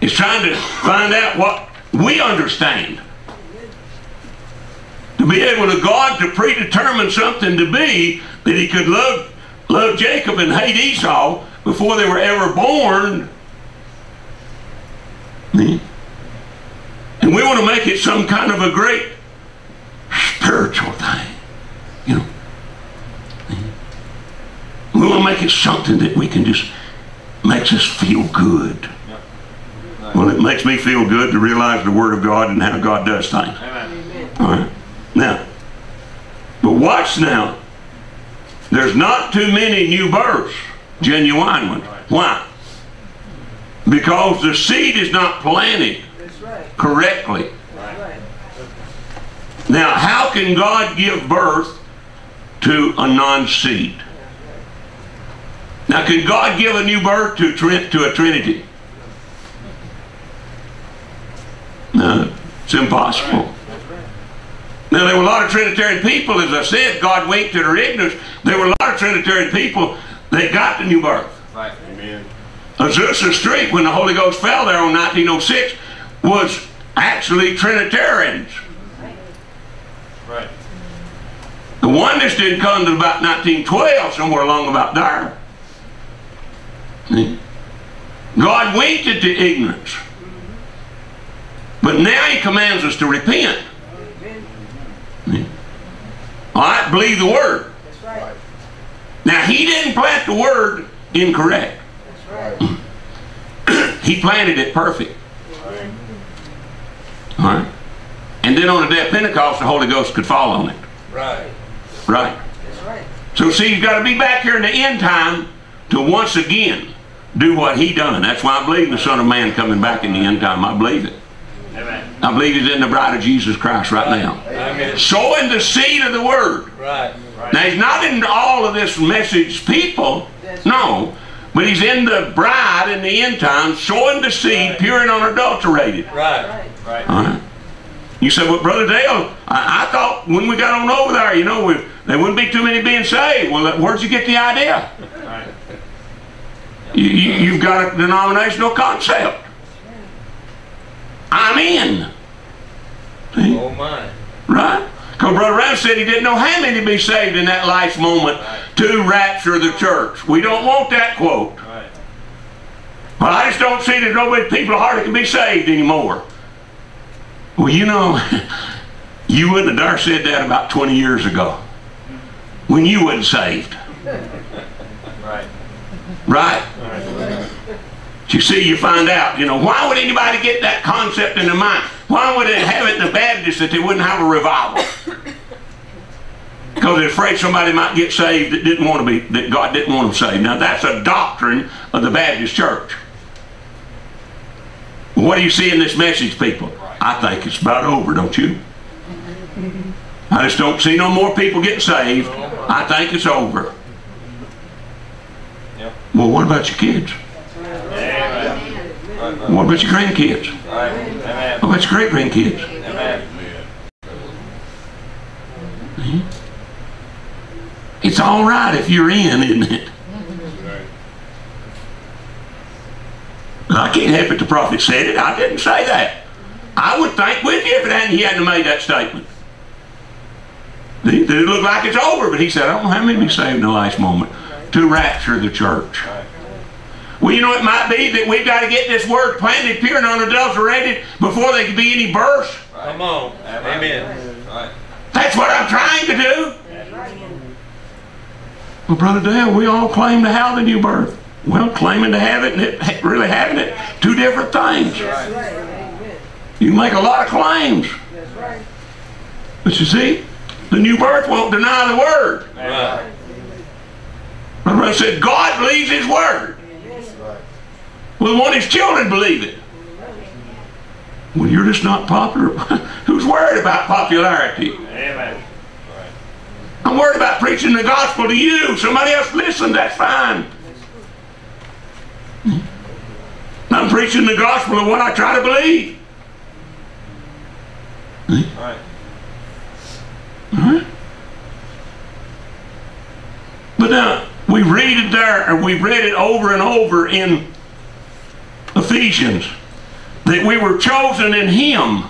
It's trying to find out what we understand. To be able to God to predetermine something to be that he could love love Jacob and hate Esau before they were ever born. And we want to make it some kind of a great spiritual thing. You know. We want to make it something that we can just makes us feel good. Well, it makes me feel good to realize the Word of God and how God does things. Amen. All right. Now, but watch now. There's not too many new births, genuine ones. Why? Because the seed is not planted correctly. Now, how can God give birth to a non-seed? Now, can God give a new birth to, to a Trinity? No, it's impossible. Now, there were a lot of Trinitarian people, as I said, God winked at their ignorance. There were a lot of Trinitarian people that got the new birth. Right. Amen. Azusa Street, when the Holy Ghost fell there on 1906, was actually Trinitarians. Right. The oneness didn't come to about 1912, somewhere along about there. See? God winked at the ignorance. But now he commands us to repent. Amen. All right, believe the word. That's right. Now he didn't plant the word incorrect. That's right. He planted it perfect. Amen. All right. And then on the day of Pentecost, the Holy Ghost could fall on it. Right. Right. That's right. So see, he's got to be back here in the end time to once again do what he done. That's why I believe in the Son of Man coming back in the end time. I believe it. Amen. I believe he's in the bride of Jesus Christ right now. Amen. Sowing the seed of the word. Right. Right. Now he's not in all of this message people. No. But he's in the bride in the end time, sowing the seed, pure and unadulterated. Right. Right. All right. You said, well, Brother Dale, I, I thought when we got on over there, you know, we, there wouldn't be too many being saved. Well, where'd you get the idea? Right. You, you, you've got a denominational concept. I'm in. See? Oh my. Right? Because Brother Branham said he didn't know how many to be saved in that last moment to rapture the church. We don't want that quote. Right. Well, I just don't see that nobody, people hardly can be saved anymore. Well, you know, you wouldn't have dare said that about 20 years ago when you wasn't saved. Right. Right? Right. You see, you find out, you know, why would anybody get that concept in their mind? Why would they have it in the Baptist that they wouldn't have a revival? Because they're afraid somebody might get saved that didn't want to be, that God didn't want them saved. Now that's a doctrine of the Baptist church. What do you see in this message, people? I think it's about over, don't you? I just don't see no more people getting saved. I think it's over. Well, what about your kids? Amen. What about your grandkids? Amen. What about your great grandkids? Amen. Hmm? It's all right if you're in, isn't it? I can't help it. The prophet said it. I didn't say that. I would think with you if it hadn't, he hadn't made that statement. It it looked like it's over, but he said, I don't know how many be saved in the last moment to rapture the church. Well, you know, it might be that we've got to get this word planted, pure, and unadulterated before there can be any birth. Come on. Amen. Right. That's what I'm trying to do. Right. Well, Brother Dale, we all claim to have the new birth. Well, claiming to have it and it, really having it, two different things. Right. You make a lot of claims. But you see, the new birth won't deny the word. Right. Brother Branham said, God believes his word. We want his children believe it. Well, you're just not popular. Who's worried about popularity? Amen. I'm worried about preaching the gospel to you. Somebody else listen, that's fine. I'm preaching the gospel of what I try to believe. Right. Alright? But now, we read it there, and we read it over and over in Ephesians, that we were chosen in Him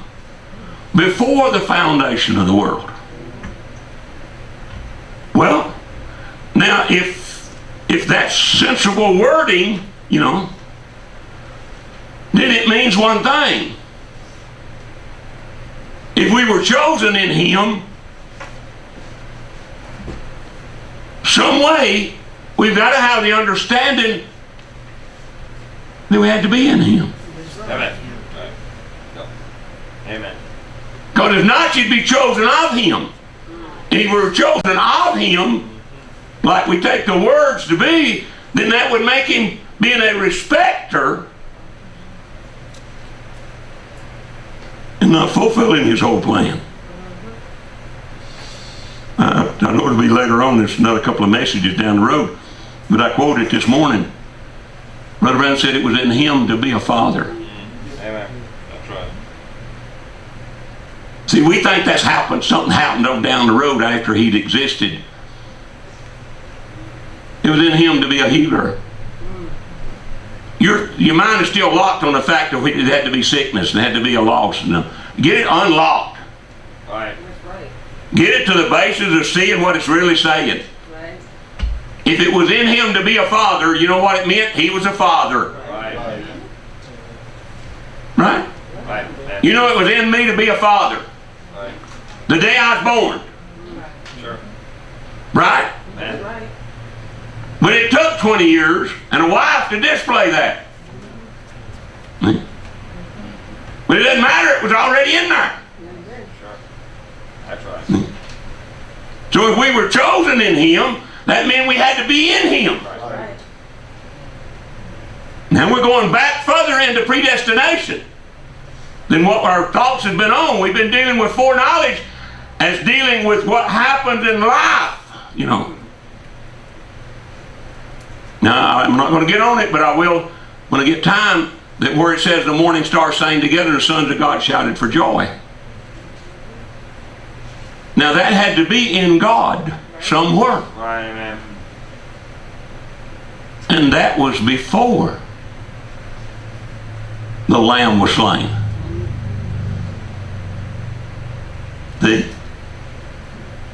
before the foundation of the world. Well, now if if that's sensible wording, you know, then it means one thing. If we were chosen in Him, some way we've got to have the understanding that we had to be in Him. Amen. Amen. Because if not, you'd be chosen of Him. And if we were chosen of Him, like we take the words to be, then that would make Him being a respecter and not fulfilling His whole plan. Uh, I know it'll be later on, there's another couple of messages down the road, but I quoted this morning. Brother Branham said it was in Him to be a father. Amen. That's right. See, we think that's happened. Something happened on down the road after he'd existed. It was in him to be a healer. Your your mind is still locked on the fact that it had to be sickness and had to be a loss. Now, get it unlocked. Right. That's right. Get it to the basis of seeing what it's really saying. If it was in him to be a father, you know what it meant? He was a father. Right. Right? Right. You know it was in me to be a father. Right. The day I was born. Sure. Right? Amen. But it took 20 years and a wife to display that. But it doesn't matter, it was already in there. Sure. That's right. So if we were chosen in Him, that meant we had to be in Him. Now we're going back further into predestination than what our thoughts have been on. We've been dealing with foreknowledge as dealing with what happens in life, you know. Now, I'm not going to get on it, but I will when I get time, that where it says the morning stars sang together the sons of God shouted for joy. Now that had to be in God somewhere. Amen. And that was before the lamb was slain. See?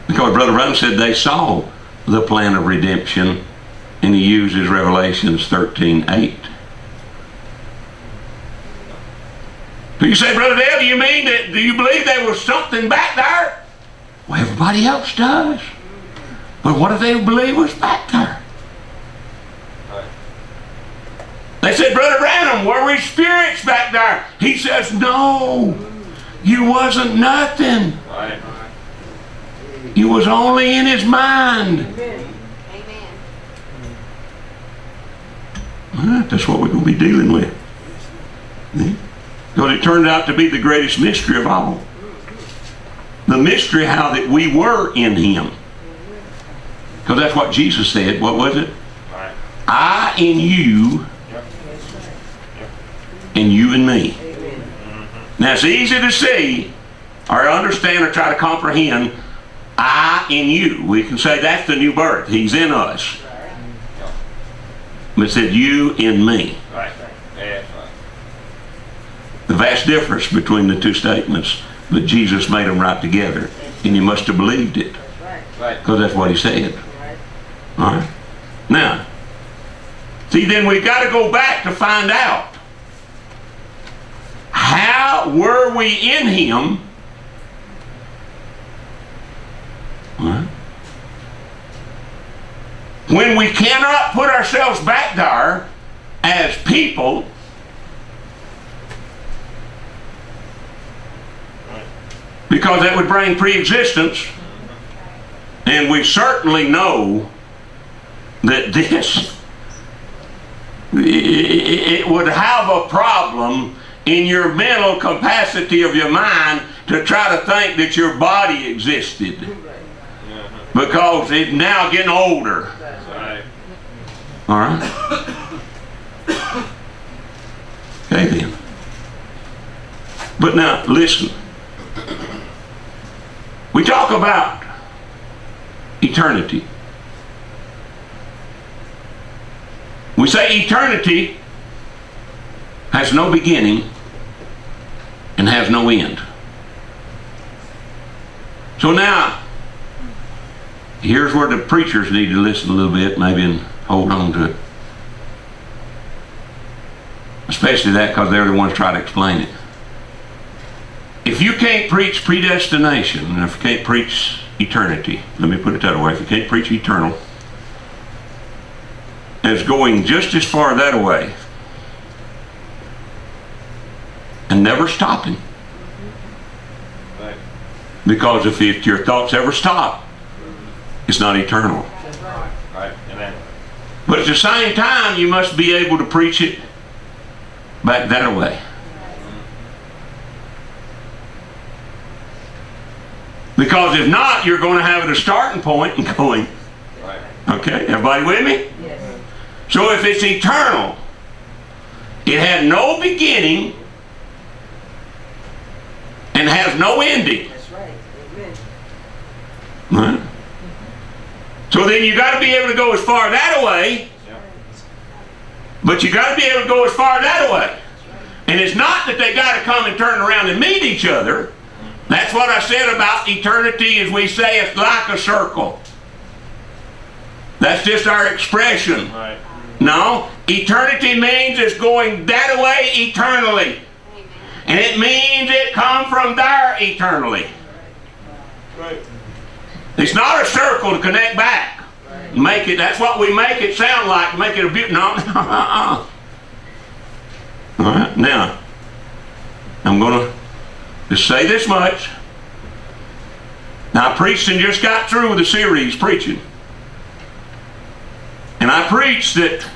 Because Brother Branham said they saw the plan of redemption and he uses Revelations 13 8. Do you say, Brother Dale, do you mean that, do you believe there was something back there? Well, everybody else does. But what do they believe was back there? They said, Brother Branham, were we spirits back there? He says, No, you wasn't nothing. You was only in his mind. Amen. That's what we're going to be dealing with. See? Because it turned out to be the greatest mystery of all. The mystery how that we were in him. Because that's what Jesus said. What was it? Right. I in you Yep. and you in me. Amen. Now it's easy to see or understand or try to comprehend I in you. We can say that's the new birth. He's in us. But it said you in me. Right. Yeah. The vast difference between the two statements, but Jesus made them right together. And you must have believed it Right. Right. because that's what he said. All right? Now, see, then we've got to go back to find out how were we in him? Right? When we cannot put ourselves back there as people, because that would bring pre-existence, and we certainly know that this it would have a problem in your mental capacity of your mind to try to think that your body existed. Because it's now getting older. All right? Okay then. But now listen. We talk about eternity We say eternity has no beginning and has no end. So now, here's where the preachers need to listen a little bit, maybe, and hold on to it. Especially that because they're the ones trying to explain it. If you can't preach predestination, and if you can't preach eternity, let me put it that way, if you can't preach eternal, as going just as far that way and never stopping. Because if, if your thoughts ever stop, it's not eternal. But at the same time, you must be able to preach it back that way. Because if not, you're going to have it a starting point and going, okay, everybody with me? Yes. So if it's eternal, it had no beginning and has no ending. That's right. Amen. Right? So then you got to be able to go as far that way, Yeah. but you got to be able to go as far that way. And it's not that they got to come and turn around and meet each other. That's what I said about eternity, as we say it's like a circle. That's just our expression. Right. No, eternity means it's going that way eternally. And it means it come from there eternally. Right. It's not a circle to connect back. Make it, that's what we make it sound like, make it a bit, no, uh-uh. All right, now, I'm going to just say this much. Now, preaching just got through with the series preaching. And I preached that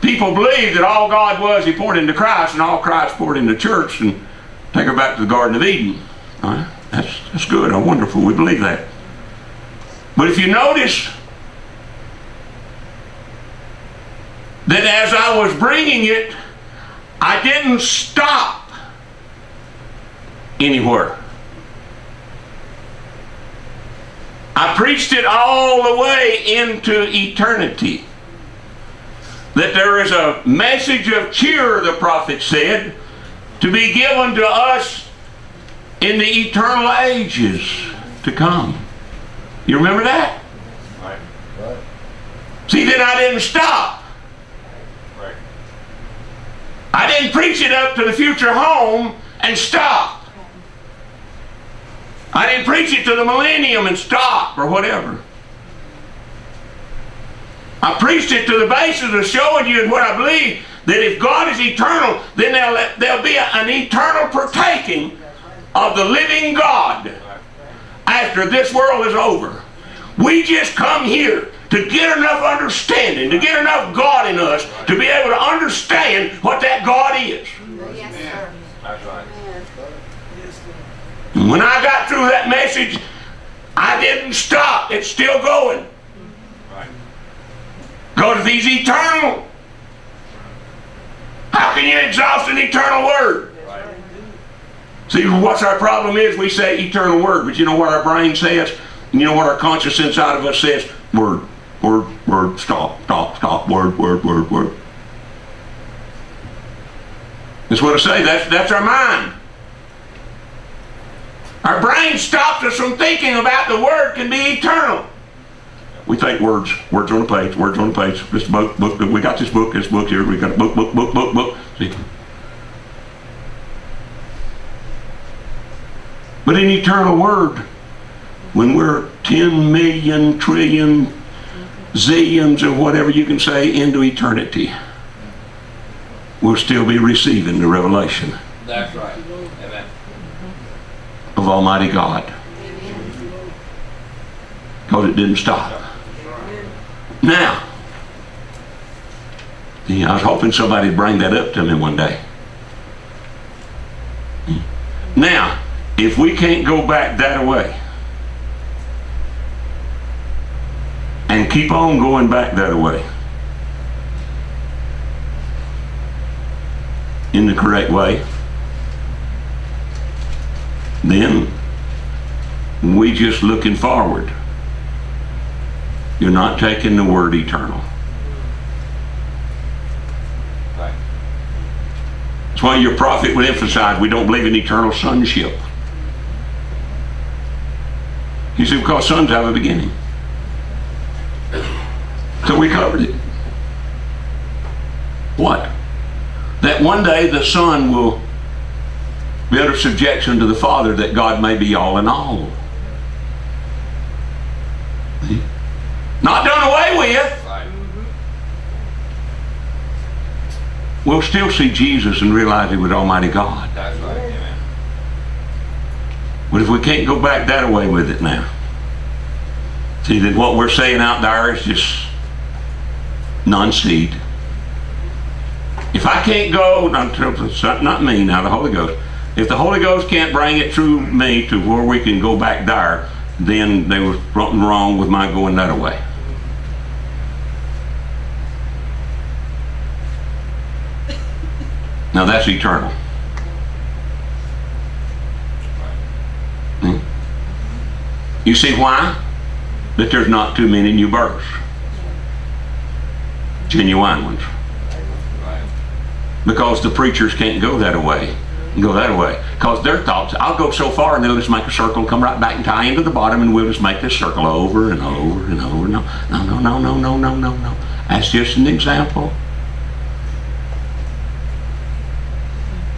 people believe that all God was, He poured into Christ, and all Christ poured into church, and take her back to the Garden of Eden. That's, that's good. I'm wonderful. We believe that. But if you notice that as I was bringing it, I didn't stop anywhere. I preached it all the way into eternity. That there is a message of cheer, the prophet said, to be given to us in the eternal ages to come. You remember that? Right. Right. See, then I didn't stop. Right. I didn't preach it up to the future home and stop. I didn't preach it to the millennium and stop or whatever. I preached it to the basis of showing you and what I believe that if God is eternal, then there'll, there'll be an eternal partaking of the living God after this world is over. We just come here to get enough understanding, to get enough God in us to be able to understand what that God is. Yes, sir. That's right. Yes, Lord. And When I got through that message, I didn't stop. It's still going. Right. Because if He's eternal, how can you exhaust an eternal word? Right. See, what's our problem is we say eternal word, but you know what our brain says? You know what our conscience inside of us says? Word, word, word, stop, stop, stop, word, word, word, word. That's what I say. That's, that's our mind. Our brain stops us from thinking about the word can be eternal. We think words, words on a page, words on a page. This book, book, we got this book, this book here, we got a book, book, book, book, book. See? But in eternal word, when we're 10 million, trillion, zillions, or whatever you can say, into eternity, we'll still be receiving the revelation That's right. Of Almighty God. Because it didn't stop. Now, I was hoping somebody would bring that up to me one day. Now, if we can't go back that way and keep on going back that way in the correct way, then we just looking forward. You're not taking the word eternal. That's why your prophet would emphasize we don't believe in eternal sonship. He said, because sons have a beginning. So we covered it. What? That one day the son will be under subjection to the father that God may be all in all. Not done away with. We'll still see Jesus and realize he was Almighty God. That's right. Amen. But if we can't go back that way with it now, see that what we're saying out there is just non-seed. If I can't go, not, not me now, the Holy Ghost. If the Holy Ghost can't bring it through me to where we can go back there, then there was something wrong with my going that way. Now that's eternal. Hmm? You see why? That there's not too many new births. Genuine ones. Because the preachers can't go that way. Go that way. Because their thoughts, I'll go so far and they'll just make a circle come right back and tie into the bottom and we'll just make this circle over and over and over. No, no, no, no, no, no, no, no, no. That's just an example.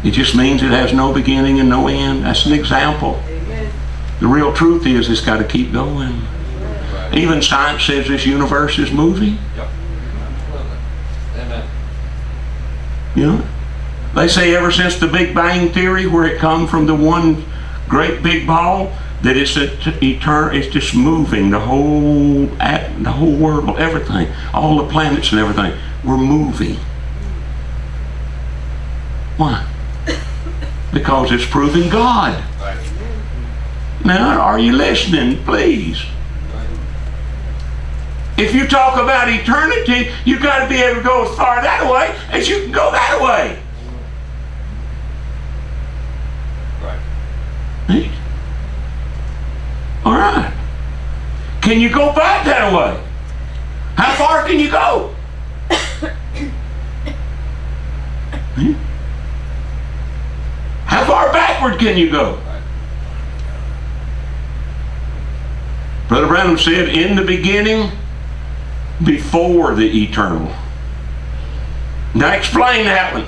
It just means it has no beginning and no end. That's an example. Amen. The real truth is it's got to keep going. Right. Even science says this universe is moving. Yep. Amen. You know, they say ever since the Big Bang Theory, where it come from the one great big ball, that it's eternal. It's just moving the whole at the whole world, everything, all the planets and everything. We're moving. Why? Because it's proving God. Now, are you listening, please? If you talk about eternity, you got to be able to go as far that way as you can go that way. Right? All right. Can you go back that way? How far can you go? How far backward can you go? Brother Branham said, in the beginning, before the eternal. Now explain that one.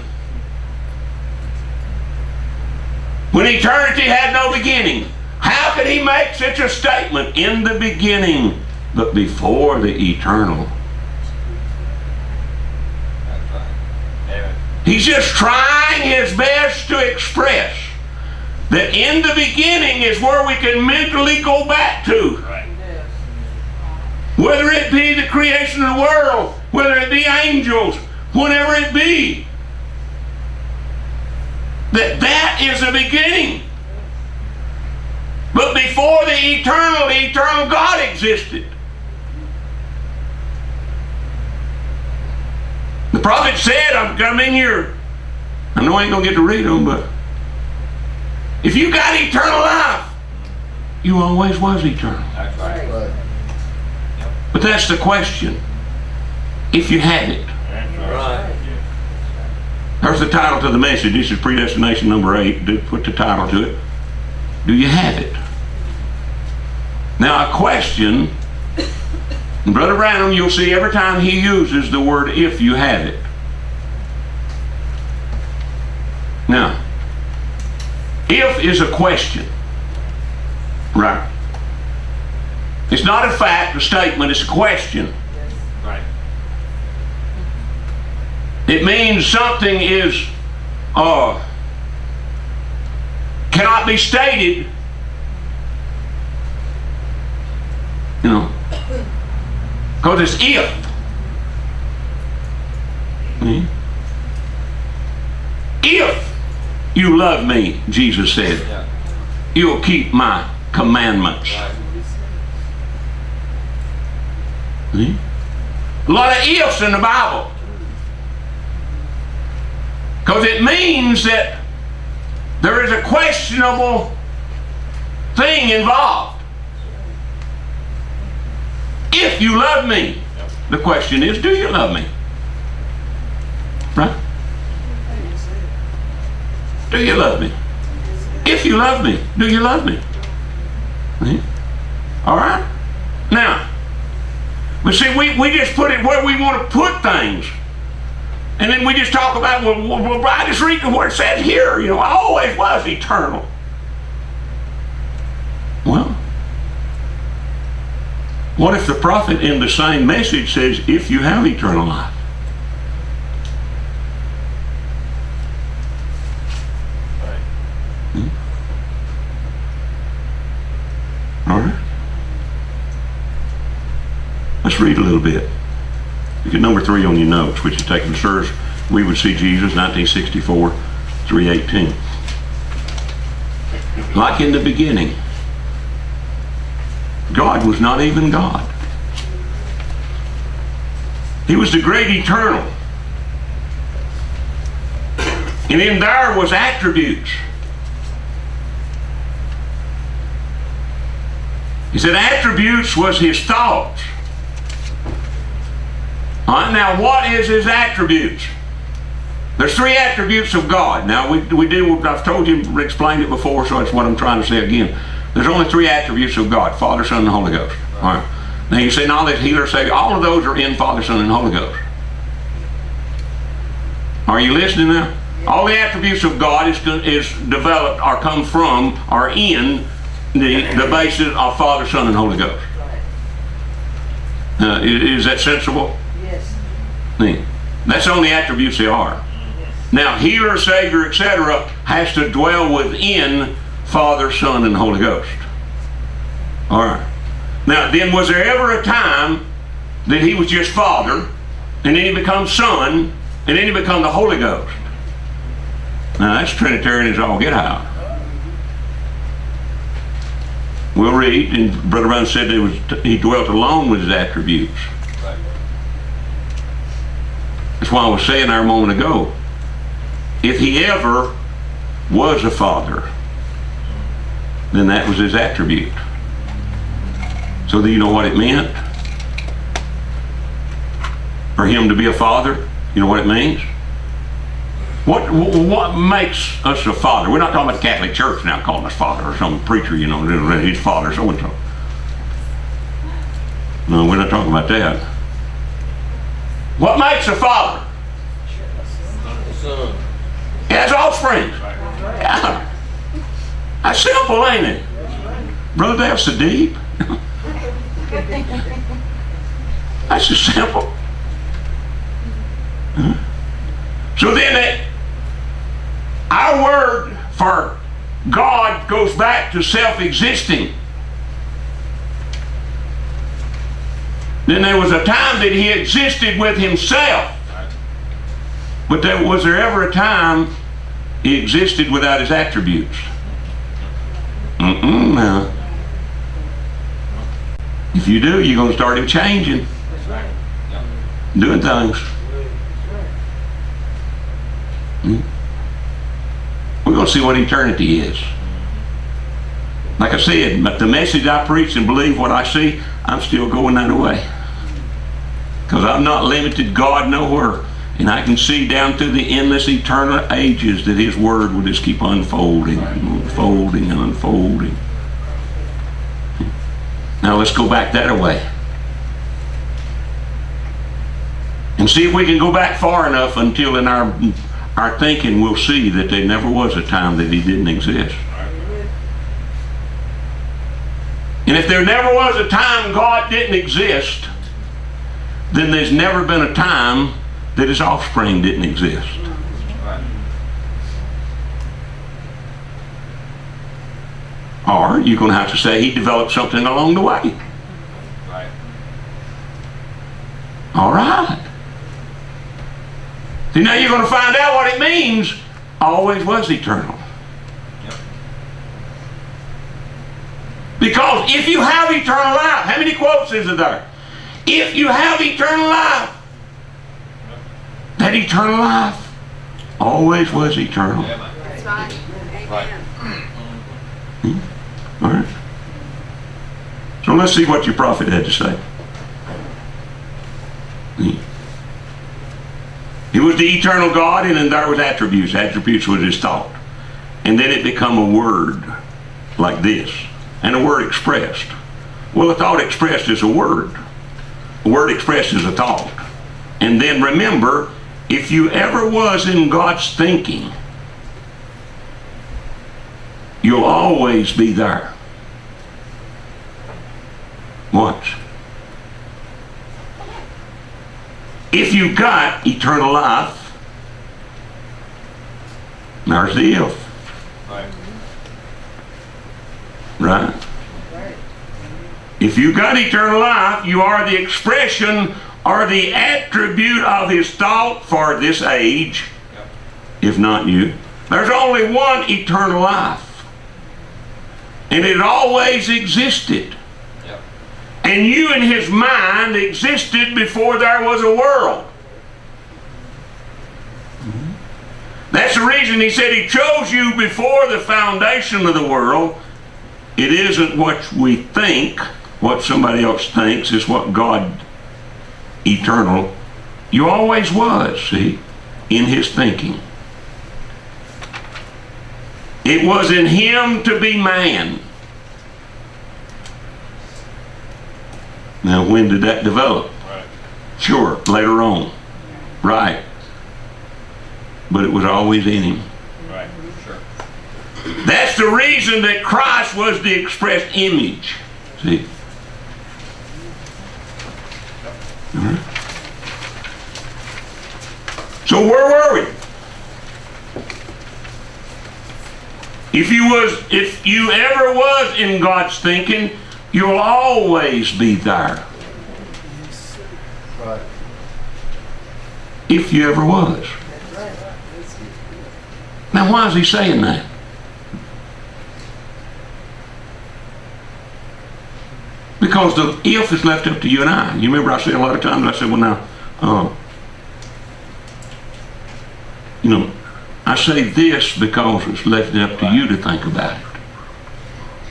When eternity had no beginning, how could he make such a statement in the beginning, but before the eternal? He's just trying his best to express that in the beginning is where we can mentally go back to. Whether it be the creation of the world, whether it be angels, whatever it be. That that is the beginning. But before the eternal, the eternal God existed. The prophet said, I'm coming here. I know I ain't gonna get to read them, but if you got eternal life, you always was eternal. That's right. Right. But that's the question. If you had it. Right. There's the title to the message. This is predestination number eight. Do- Put the title to it. Do you have it? Now, a question, Brother Branham, you'll see every time he uses the word if you have it. Now, if is a question. Right. It's not a fact, a statement, it's a question. Right. It means something is uh, cannot be stated. You know, because it's if. Hmm? If you love me, Jesus said, you'll keep my commandments. A lot of ifs in the Bible. Because it means that there is a questionable thing involved. If you love me, the question is, do you love me? Right? Do you love me? If you love me, do you love me? See? All right? Now, but see, we, we just put it where we want to put things. And then we just talk about, well, well, I just read what it says here. You know, I always was eternal. Well, what if the prophet in the same message says, if you have eternal life? Hmm? All right. Let's read a little bit. You get number three on your notes, which is taken to Sirs, We Would See Jesus, 1964, 318. Like in the beginning, God was not even God. He was the great eternal. And in there was attributes. He said attributes was his thoughts. Right, now what is his attributes? There's three attributes of God. Now we, we do, I've told you, explained it before, so it's what I'm trying to say again. There's only three attributes of God, Father, Son, and Holy Ghost. All right. Now you say, knowledge, healer, Savior, all of those are in Father, Son, and Holy Ghost. Are you listening now? All the attributes of God is, is developed or come from or in the, the basis of Father, Son, and Holy Ghost. Uh, is, is that sensible? Yeah. That's the only attributes they are. Now, healer, Savior, etc., has to dwell within Father, Son, and Holy Ghost. All right. Now, then, was there ever a time that he was just Father, and then he becomes Son, and then he becomes the Holy Ghost? Now, that's Trinitarian as all get out. We'll read, and Brother Branham said was, he dwelt alone with his attributes. That's why I was saying there a moment ago. If he ever was a father, then that was his attribute. So do you know what it meant? For him to be a father, you know what it means? What what makes us a father? We're not talking about the Catholic Church now calling us father or some preacher, you know, his father so and so. No, we're not talking about that. What makes a father? Has offspring. Yeah. That's simple, ain't it? Brother, that's so deep. That's just simple. Hmm? So then it, our word for God goes back to self-existing. Then there was a time that he existed with himself. But there, was there ever a time he existed without his attributes? Mm-mm. If you do, you're going to start him changing, doing things. Hmm? We're going to see what eternity is. Like I said, but the message I preach and believe what I see, I'm still going that way. Because I'm not limited God nowhere. And I can see down through the endless eternal ages that His Word will just keep unfolding, and unfolding, and unfolding. Now let's go back that way. And see if we can go back far enough until in our our thinking we'll see that there never was a time that he didn't exist. And if there never was a time God didn't exist, then there's never been a time that his offspring didn't exist. Or you're going to have to say he developed something along the way. All right. See, now you're going to find out what it means. Always was eternal. Because if you have eternal life, how many quotes is it there? If you have eternal life, that eternal life always was eternal. That's right. Right. Hmm? All right. So let's see what your prophet had to say. Hmm. He- He was the eternal God, and then there was attributes. Attributes was his thought. And then it become a word like this. And a word expressed. Well, a thought expressed is a word. Word expresses a thought. And then remember, if you ever was in God's thinking, you'll always be there. Watch. If you got eternal life, there's the if, right? Right. If you got eternal life, you are the expression or the attribute of his thought for this age, if not you. There's only one eternal life. And it always existed. Yep. And you in his mind existed before there was a world. Mm-hmm. That's the reason he said he chose you before the foundation of the world. It isn't what we think, what somebody else thinks, is what God eternal. You always was, see, in his thinking. It was in him to be man. Now, when did that develop? Right. Sure, later on. Right. But it was always in him. Right. Sure. That's the reason that Christ was the expressed image. See? So where were we? If you was if you ever was in God's thinking, You'll always be there. If you ever was. Now, why is he saying that? Because the if is left up to you and I. You remember I said a lot of times, I said, well, now, uh, you know, I say this because it's left up to you to think about it.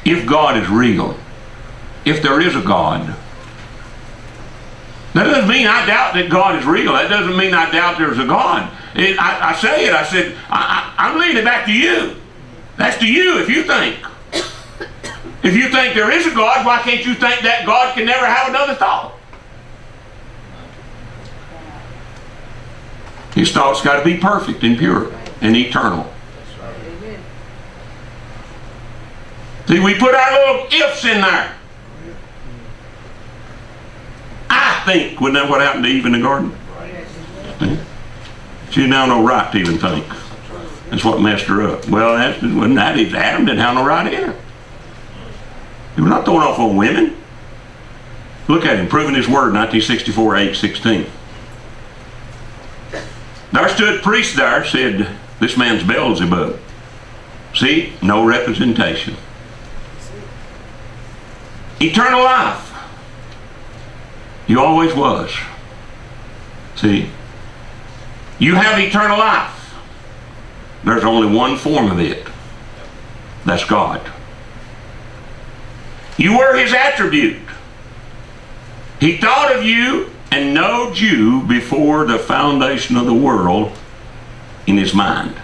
If God is real, if there is a God, that doesn't mean I doubt that God is real. That doesn't mean I doubt there's a God. It, I, I say it, I said, I, I, I'm leaving it back to you. That's to you if you think. If you think there is a God, why can't you think that God can never have another thought? His thoughts got to be perfect and pure and eternal. See, we put our little ifs in there. I think, wasn't that what happened to Eve in the garden? She have no right to even think. That's what messed her up. Well, that wasn't that. Adam didn't have no right either. Was not throwing off on women. Look at him, proving his word, 1964, 8, 16. There stood priest there, said, this man's Beelzebub. See, no representation. Eternal life. You always was. See, you have eternal life. There's only one form of it. That's God. You were his attribute. He thought of you and knowed you before the foundation of the world in his mind.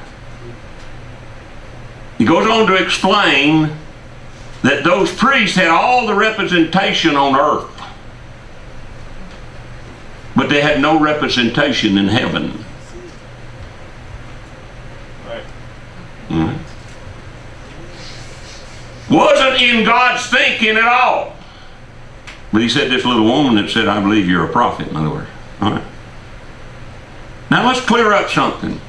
He goes on to explain that those priests had all the representation on earth, but they had no representation in heaven. Right. Mhm. Wasn't in God's thinking at all. But he said this little woman that said, I believe you're a prophet, in other words. All right. Now let's clear up something.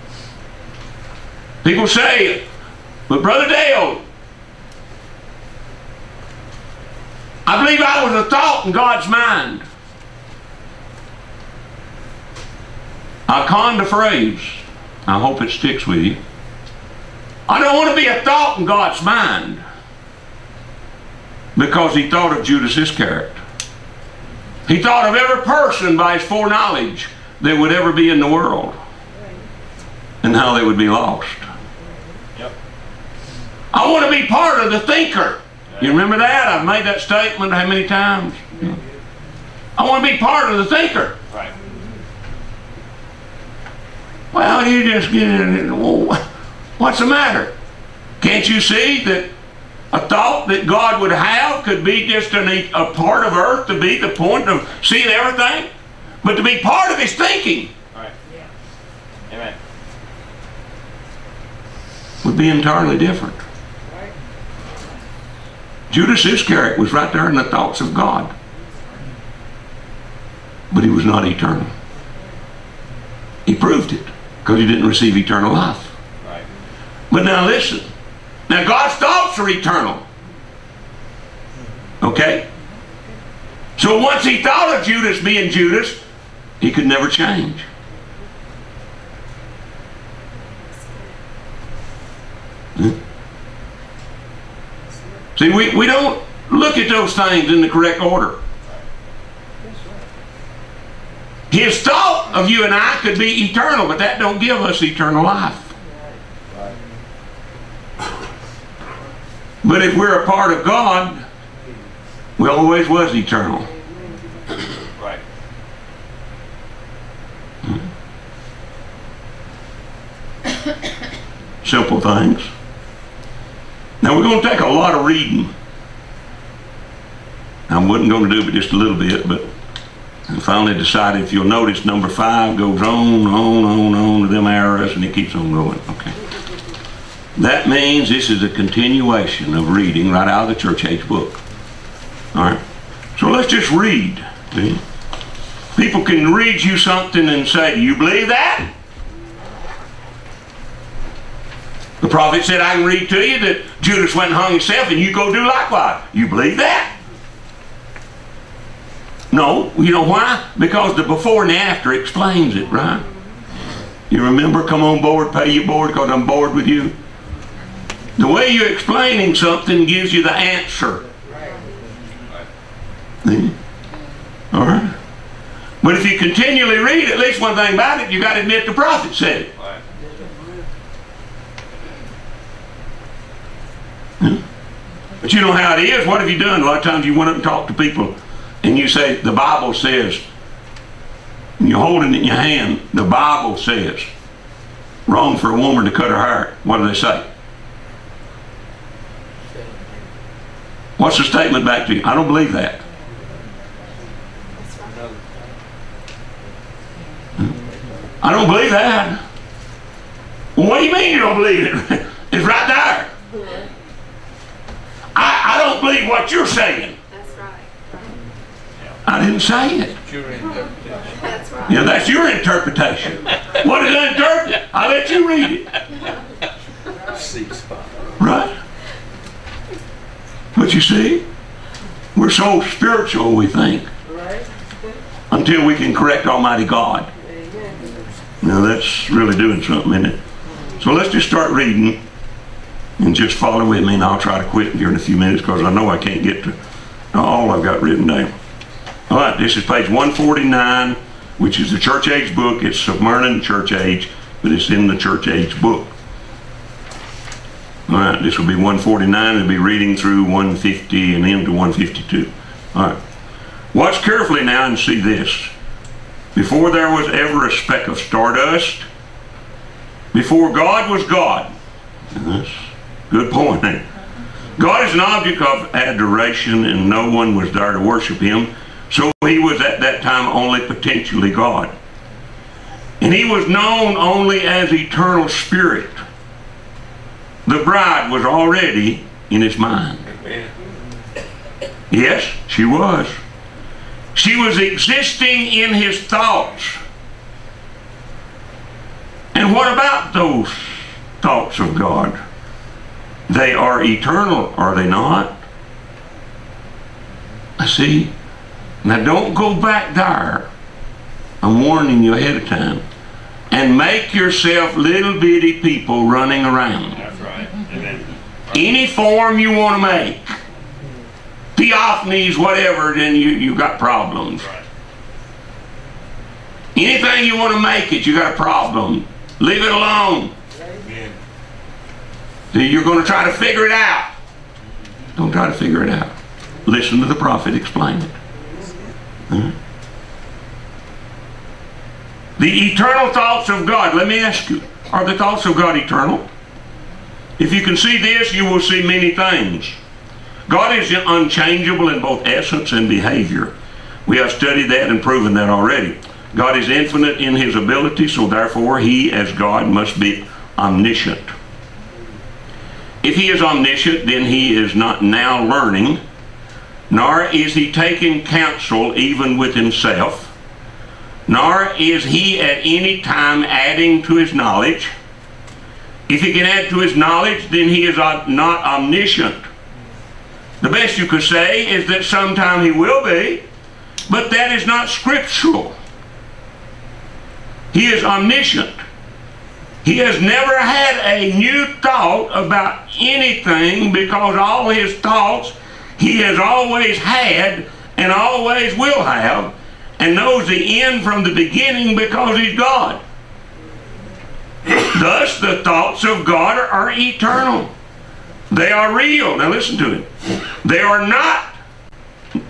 People say, but Brother Dale, I believe I was a thought in God's mind. I conned a phrase. I hope it sticks with you. I don't want to be a thought in God's mind because he thought of Judas Iscariot. He thought of every person by his foreknowledge that would ever be in the world and how they would be lost. Yep. I want to be part of the thinker. You remember that? I've made that statement how many times? Mm-hmm. I want to be part of the thinker. Right. Well, you just get in. Well, what's the matter? Can't you see that a thought that God would have could be just an, a part of earth to be the point of seeing everything? But to be part of his thinking Right. Amen. would be entirely different. Judas Iscariot was right there in the thoughts of God. But he was not eternal. He proved it because he didn't receive eternal life. Right. But now listen. Now God's thoughts are eternal. Okay? So once he thought of Judas being Judas, he could never change. Hmm? See, we, we don't look at those things in the correct order. His thought of you and I could be eternal, but that don't give us eternal life. But if we're a part of God, we always was eternal. Right. Simple things. Now we're going to take a lot of reading. I wasn't going to do it just a little bit, but I finally decided if you'll notice number five goes on, on, on, on to them arrows and it keeps on going. Okay. That means this is a continuation of reading right out of the church age book. All right. So let's just read. See? People can read you something and say, Do you believe that? The prophet said, I can read to you that Judas went and hung himself and you go do likewise. You believe that? No, you know why? Because the before and the after explains it, right? You remember, come on board, pay your board because I'm bored with you? The way you're explaining something gives you the answer. All right? But if you continually read at least one thing about it, you got to admit the prophet said it. But you know how it is. What have you done? A lot of times you went up and talked to people and you say, the Bible says, and you're holding it in your hand, the Bible says, wrong for a woman to cut her hair. What do they say? What's the statement back to you? I don't believe that. I don't believe that. Well, what do you mean you don't believe it? It's right there. I, I don't believe what you're saying. That's right. I didn't say it. That's right. Yeah, that's your interpretation. What did I interpret? I let you read it. Right? But you see, we're so spiritual, we think, until we can correct Almighty God. Now that's really doing something, isn't it? So let's just start reading and just follow with me, and I'll try to quit here in a few minutes because I know I can't get to all I've got written down. All right, this is page 149, which is the church age book. It's Smyrna church age, but it's in the church age book. All right, this will be 149. It'll be reading through 150 and into 152. All right. Watch carefully now and see this. Before there was ever a speck of stardust, before God was God. And good point. God is an object of adoration, and no one was there to worship him. So he was at that time only potentially God. And he was known only as eternal spirit. The bride was already in his mind. Yes, she was. She was existing in his thoughts. And what about those thoughts of God? They are eternal, are they not? I see. Now don't go back there. I'm warning you ahead of time. And make yourself little bitty people running around. That's right. Amen. Any form you want to make. Theophanies, whatever, then you, you got problems. Anything you want to make it, you got a problem. Leave it alone. You're going to try to figure it out. Don't try to figure it out. Listen to the prophet explain it. Huh? The eternal thoughts of God. Let me ask you, are the thoughts of God eternal? If you can see this, you will see many things. God is unchangeable in both essence and behavior. We have studied that and proven that already. God is infinite in his ability, so therefore he, as God, must be omniscient. If he is omniscient, then he is not now learning, nor is he taking counsel even with himself, nor is he at any time adding to his knowledge. If he can add to his knowledge, then he is not omniscient. The best you could say is that sometime he will be, but that is not scriptural. He is omniscient. He has never had a new thought about anything because all his thoughts he has always had and always will have and knows the end from the beginning because he's God. Thus, the thoughts of God are eternal. They are real. Now listen to it. They are not.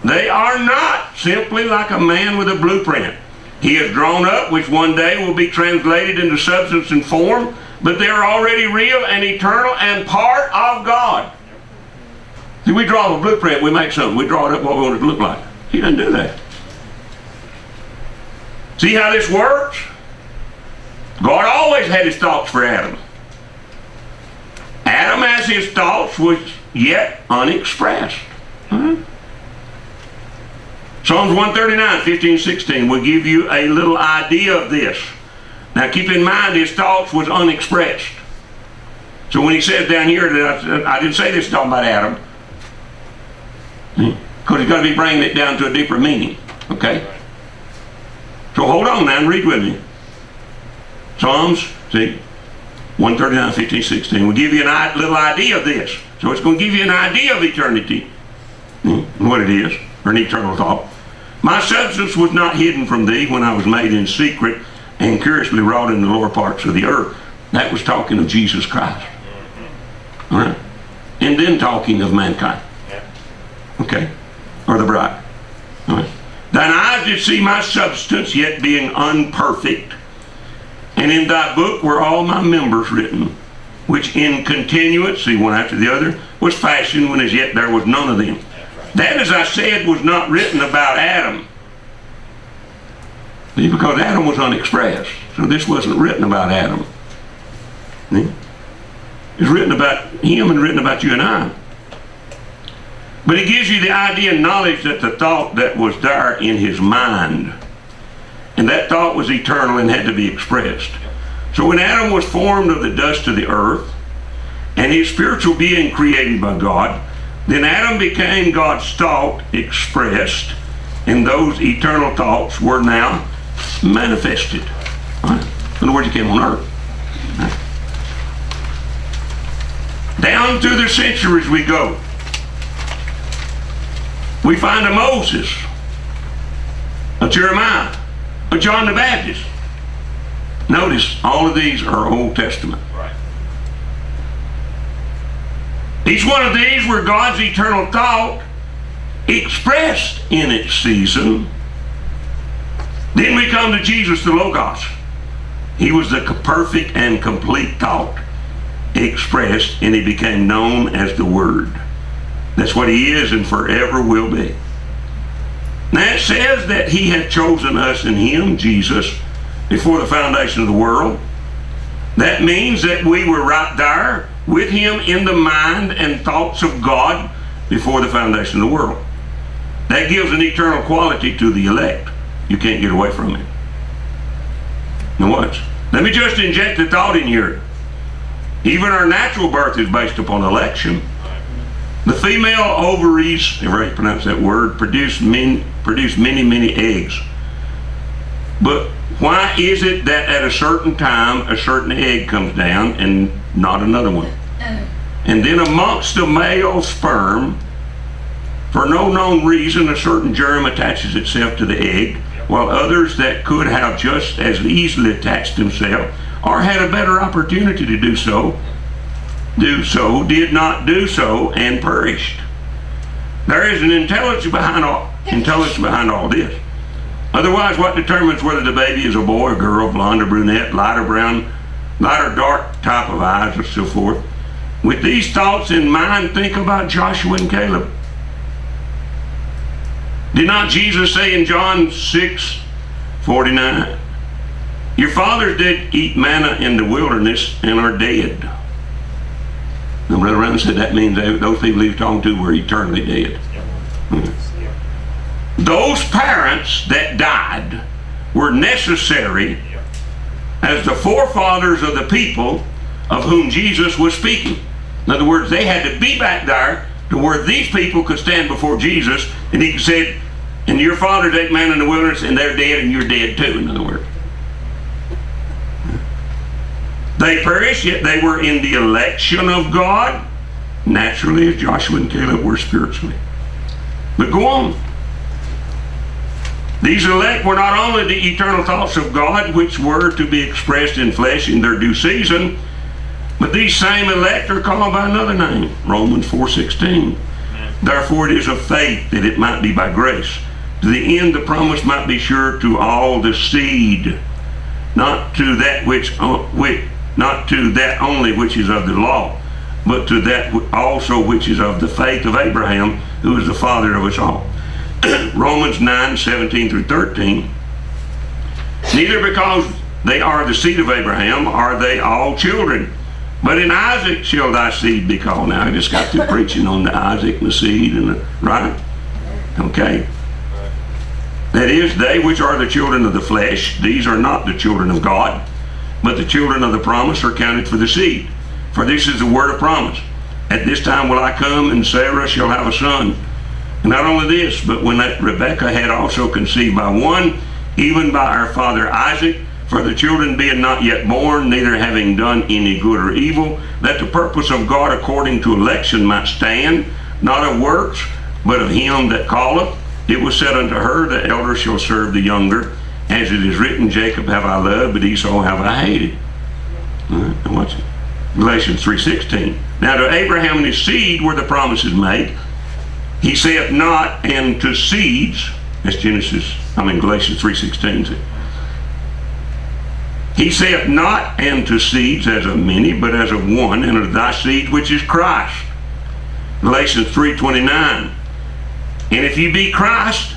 They are not simply like a man with a blueprint. He has drawn up, which one day will be translated into substance and form, but they are already real and eternal and part of God. See, we draw a blueprint, we make something, we draw it up what we want it to look like. He doesn't do that. See how this works? God always had his thoughts for Adam. Adam has his thoughts which yet unexpressed. Psalms 139, 15, 16 will give you a little idea of this. Now keep in mind his thoughts was unexpressed. So when he says down here that I, I didn't say this talking about Adam, because he's going to be bringing it down to a deeper meaning. Okay? So hold on now and read with me. Psalms, see, 139, 15, 16 will give you a little idea of this. So it's going to give you an idea of eternity, hmm, what it is, or an eternal thought. My substance was not hidden from thee when I was made in secret and curiously wrought in the lower parts of the earth. That was talking of Jesus Christ. All right? And then talking of mankind. Okay? Or the bride. All right? Thine eyes did see my substance, yet being unperfect. And in thy book were all my members written, which in continuance, see one after the other, was fashioned when as yet there was none of them. That, as I said, was not written about Adam. See, because Adam was unexpressed. So this wasn't written about Adam. See? It's written about him and written about you and I. But it gives you the idea and knowledge that the thought that was there in his mind, and that thought was eternal and had to be expressed. So when Adam was formed of the dust of the earth, and his spiritual being created by God, then Adam became God's thought expressed, and those eternal thoughts were now manifested. Right? In other words, he came on earth. Down through the centuries we go. We find a Moses, a Jeremiah, a John the Baptist. Notice, all of these are Old Testament. Right. Each one of these were God's eternal thought expressed in its season. Then we come to Jesus the Logos. He was the perfect and complete thought expressed, and he became known as the Word. That's what he is and forever will be. Now it says that he had chosen us in him, Jesus, before the foundation of the world. That means that we were right there with him in the mind and thoughts of God before the foundation of the world. That gives an eternal quality to the elect. You can't get away from it. Now watch. Let me just inject a thought in here. Even our natural birth is based upon election. The female ovaries, if I pronounce that word, produce many, produce many, many eggs. But why is it that at a certain time a certain egg comes down and not another one? And then amongst the male sperm, for no known reason, a certain germ attaches itself to the egg, while others that could have just as easily attached themselves or had a better opportunity to do so, do so, did not do so, and perished. There is an intelligence behind all intelligence behind all this. Otherwise, what determines whether the baby is a boy or girl, blonde or brunette, light or brown, light or dark type of eyes, and so forth? With these thoughts in mind, think about Joshua and Caleb. Did not Jesus say in John 6 49, Your fathers did eat manna in the wilderness and are dead? And Brother said that means they, those people he was talking to were eternally dead. Those parents that died were necessary as the forefathers of the people of whom Jesus was speaking. In other words, they had to be back there to where these people could stand before Jesus and he said, and your fathers ate man in the wilderness and they're dead and you're dead too, in other words. They perished, yet they were in the election of God, naturally as Joshua and Caleb were spiritually. But go on. These elect were not only the eternal thoughts of God, which were to be expressed in flesh in their due season, but these same elect are called by another name, Romans 4.16. Therefore it is of faith that it might be by grace. To the end the promise might be sure to all the seed, not to that which, uh, which not to that only which is of the law, but to that also which is of the faith of Abraham, who is the father of us all. Romans 9, 17 through 13. Neither because they are the seed of Abraham are they all children, but in Isaac shall thy seed be called. Now, I just got through preaching on the Isaac and the seed, and the, right? Okay. That is, they which are the children of the flesh, these are not the children of God, but the children of the promise are counted for the seed. For this is the word of promise. At this time will I come, and Sarah shall have a son. And not only this, but when that Rebekah had also conceived by one, even by our father Isaac, for the children being not yet born, neither having done any good or evil, that the purpose of God according to election might stand, not of works, but of him that calleth. It was said unto her, The elder shall serve the younger. As it is written, Jacob have I loved, but Esau have I hated. Right, watch it. Galatians 3.16. Now to Abraham and his seed were the promises made. He saith not, and to seeds, that's Genesis, I mean Galatians 3.16. He saith not, and to seeds as of many, but as of one, and of thy seed which is Christ. Galatians 3.29. And if you be Christ,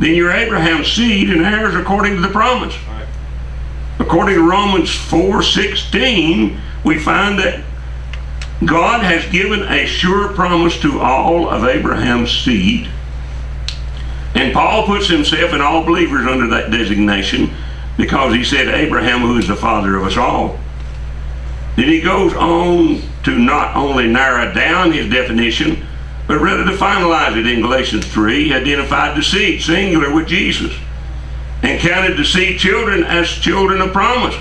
then you're Abraham's seed and heirs according to the promise. Right. According to Romans 4:16, we find that God has given a sure promise to all of Abraham's seed. And Paul puts himself and all believers under that designation because he said Abraham who is the father of us all. Then he goes on to not only narrow down his definition, but rather to finalize it in Galatians 3, he identified the seed, singular, with Jesus, and counted seed children as children of promise.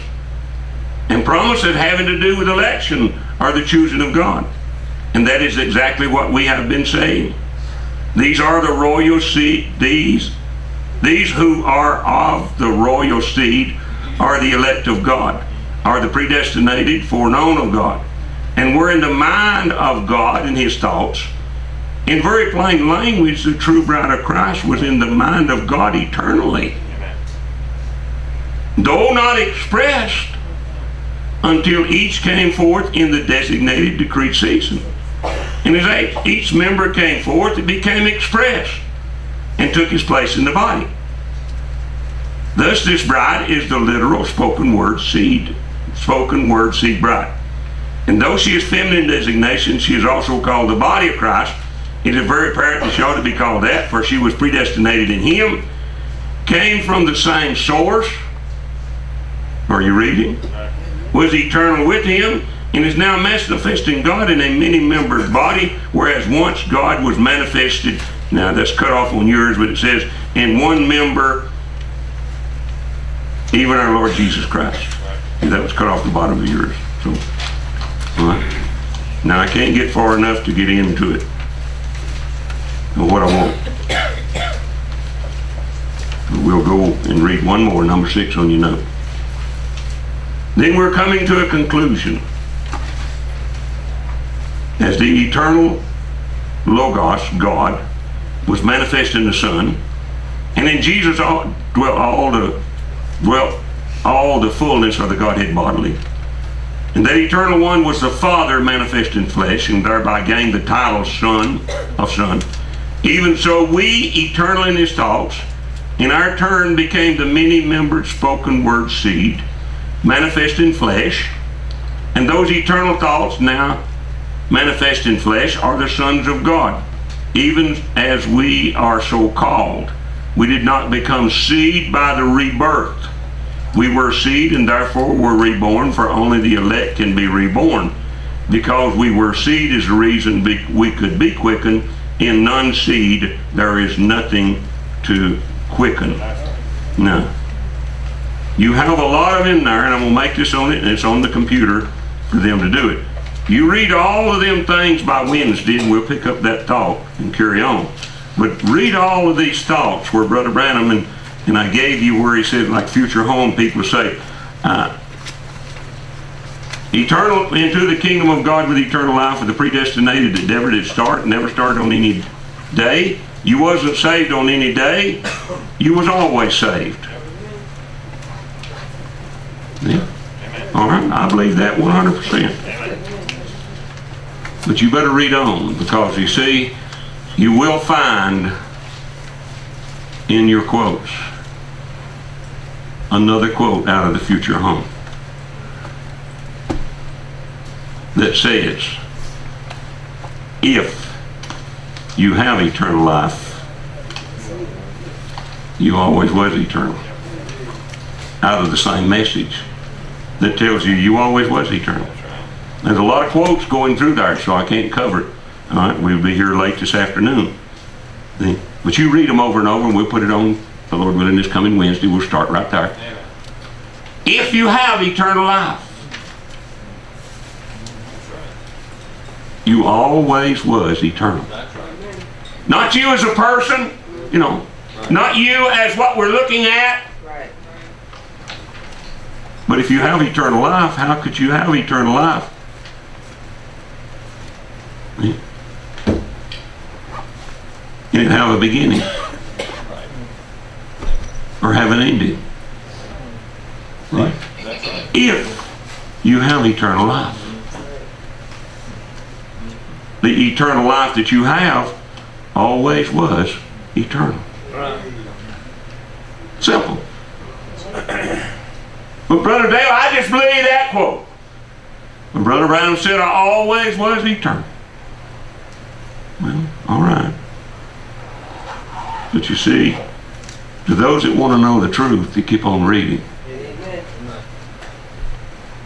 And promise promises having to do with election are the choosing of God. And that is exactly what we have been saying. These are the royal seed, these, these who are of the royal seed are the elect of God, are the predestinated, foreknown of God. And we're in the mind of God and his thoughts. In very plain language, the true bride of Christ was in the mind of God eternally. Amen. Though not expressed until each came forth in the designated decreed season. And as each member came forth, it became expressed and took his place in the body. Thus, this bride is the literal spoken word seed, spoken word seed bride. And though she is feminine designation, she is also called the body of Christ. It is very apparent that she ought to be called that, for she was predestinated in him, came from the same source. Are you reading? Was eternal with him and is now manifesting God in a many membered body, whereas once God was manifested. Now that's cut off on yours, but it says in one member, even our Lord Jesus Christ. And that was cut off the bottom of yours. So, all right. Now I can't get far enough to get into it. But what I want. We'll go and read one more, number six on your note. Then we're coming to a conclusion. As the eternal Logos, God, was manifest in the Son, and in Jesus all, dwelt all the dwelt all the fullness of the Godhead bodily. And that eternal one was the Father manifest in flesh, and thereby gained the title Son of Son. Even so, we, eternal in his thoughts, in our turn became the many-membered spoken word seed, manifest in flesh, and those eternal thoughts now manifest in flesh are the sons of God, even as we are so called. We did not become seed by the rebirth. We were seed and therefore were reborn, for only the elect can be reborn. Because we were seed is the reason we could be quickened. In none seed there is nothing to quicken. No. You have a lot of in there, and I'm gonna make this on it, and it's on the computer for them to do it. You read all of them things by Wednesday, and we'll pick up that talk and carry on. But read all of these talks where Brother Branham and, and I gave you where he said, like future home people say, uh, eternal into the kingdom of God with eternal life for the predestinated that never did start, never started on any day. You wasn't saved on any day. You was always saved. Yeah. All right, I believe that 100%. But you better read on because you see, you will find in your quotes another quote out of the future home that says, if you have eternal life, you always was eternal. Out of the same message that tells you you always was eternal. There's a lot of quotes going through there, so I can't cover it. All right, we'll be here late this afternoon. But you read them over and over, and we'll put it on, the Lord willing, this coming Wednesday. We'll start right there. If you have eternal life, That's right. You always was eternal. Not you as a person, you know, not you as what we're looking at, but if you have eternal life, how could you have eternal life? You didn't have a beginning or have an ending. Right. If you have eternal life. The eternal life that you have always was eternal. Right. Simple. But Brother Dale, I just believe that quote. When Brother Branham said, I always was eternal. Well, all right. But you see, to those that want to know the truth, they keep on reading.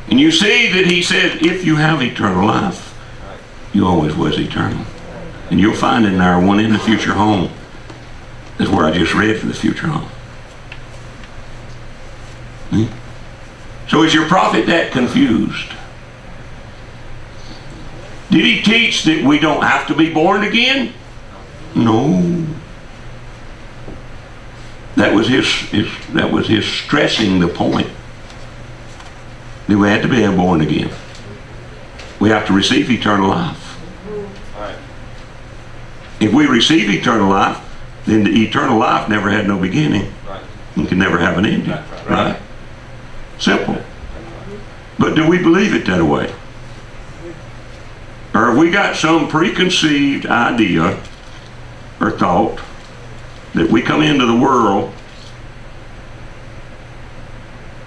And you see that he said, if you have eternal life, you always was eternal. And you'll find it in our one in the future home. That's where I just read for the future home. Hmm? So is your prophet that confused? Did he teach that we don't have to be born again? No. That was his, his that was his stressing the point that we had to be born again. We have to receive eternal life. Right. If we receive eternal life, then the eternal life never had no beginning Right. and can never have an ending. That's right. Right? Simple. But do we believe it that way? Or have we got some preconceived idea or thought that we come into the world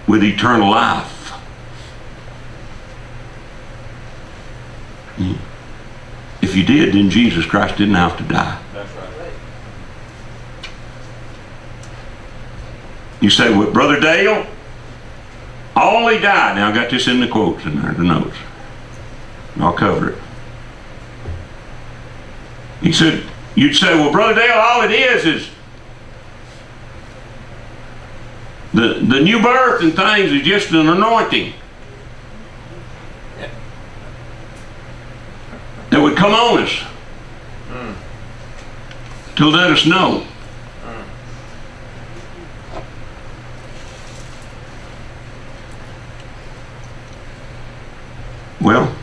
with eternal life? Hmm. You did, then Jesus Christ didn't have to die. You say, well, Brother Dale, all he died. Now I got this in the quotes in there, the notes. I'll cover it. He said, you'd say, well, Brother Dale, all it is is the, the new birth and things is just an anointing. That would come on us to let us know Well,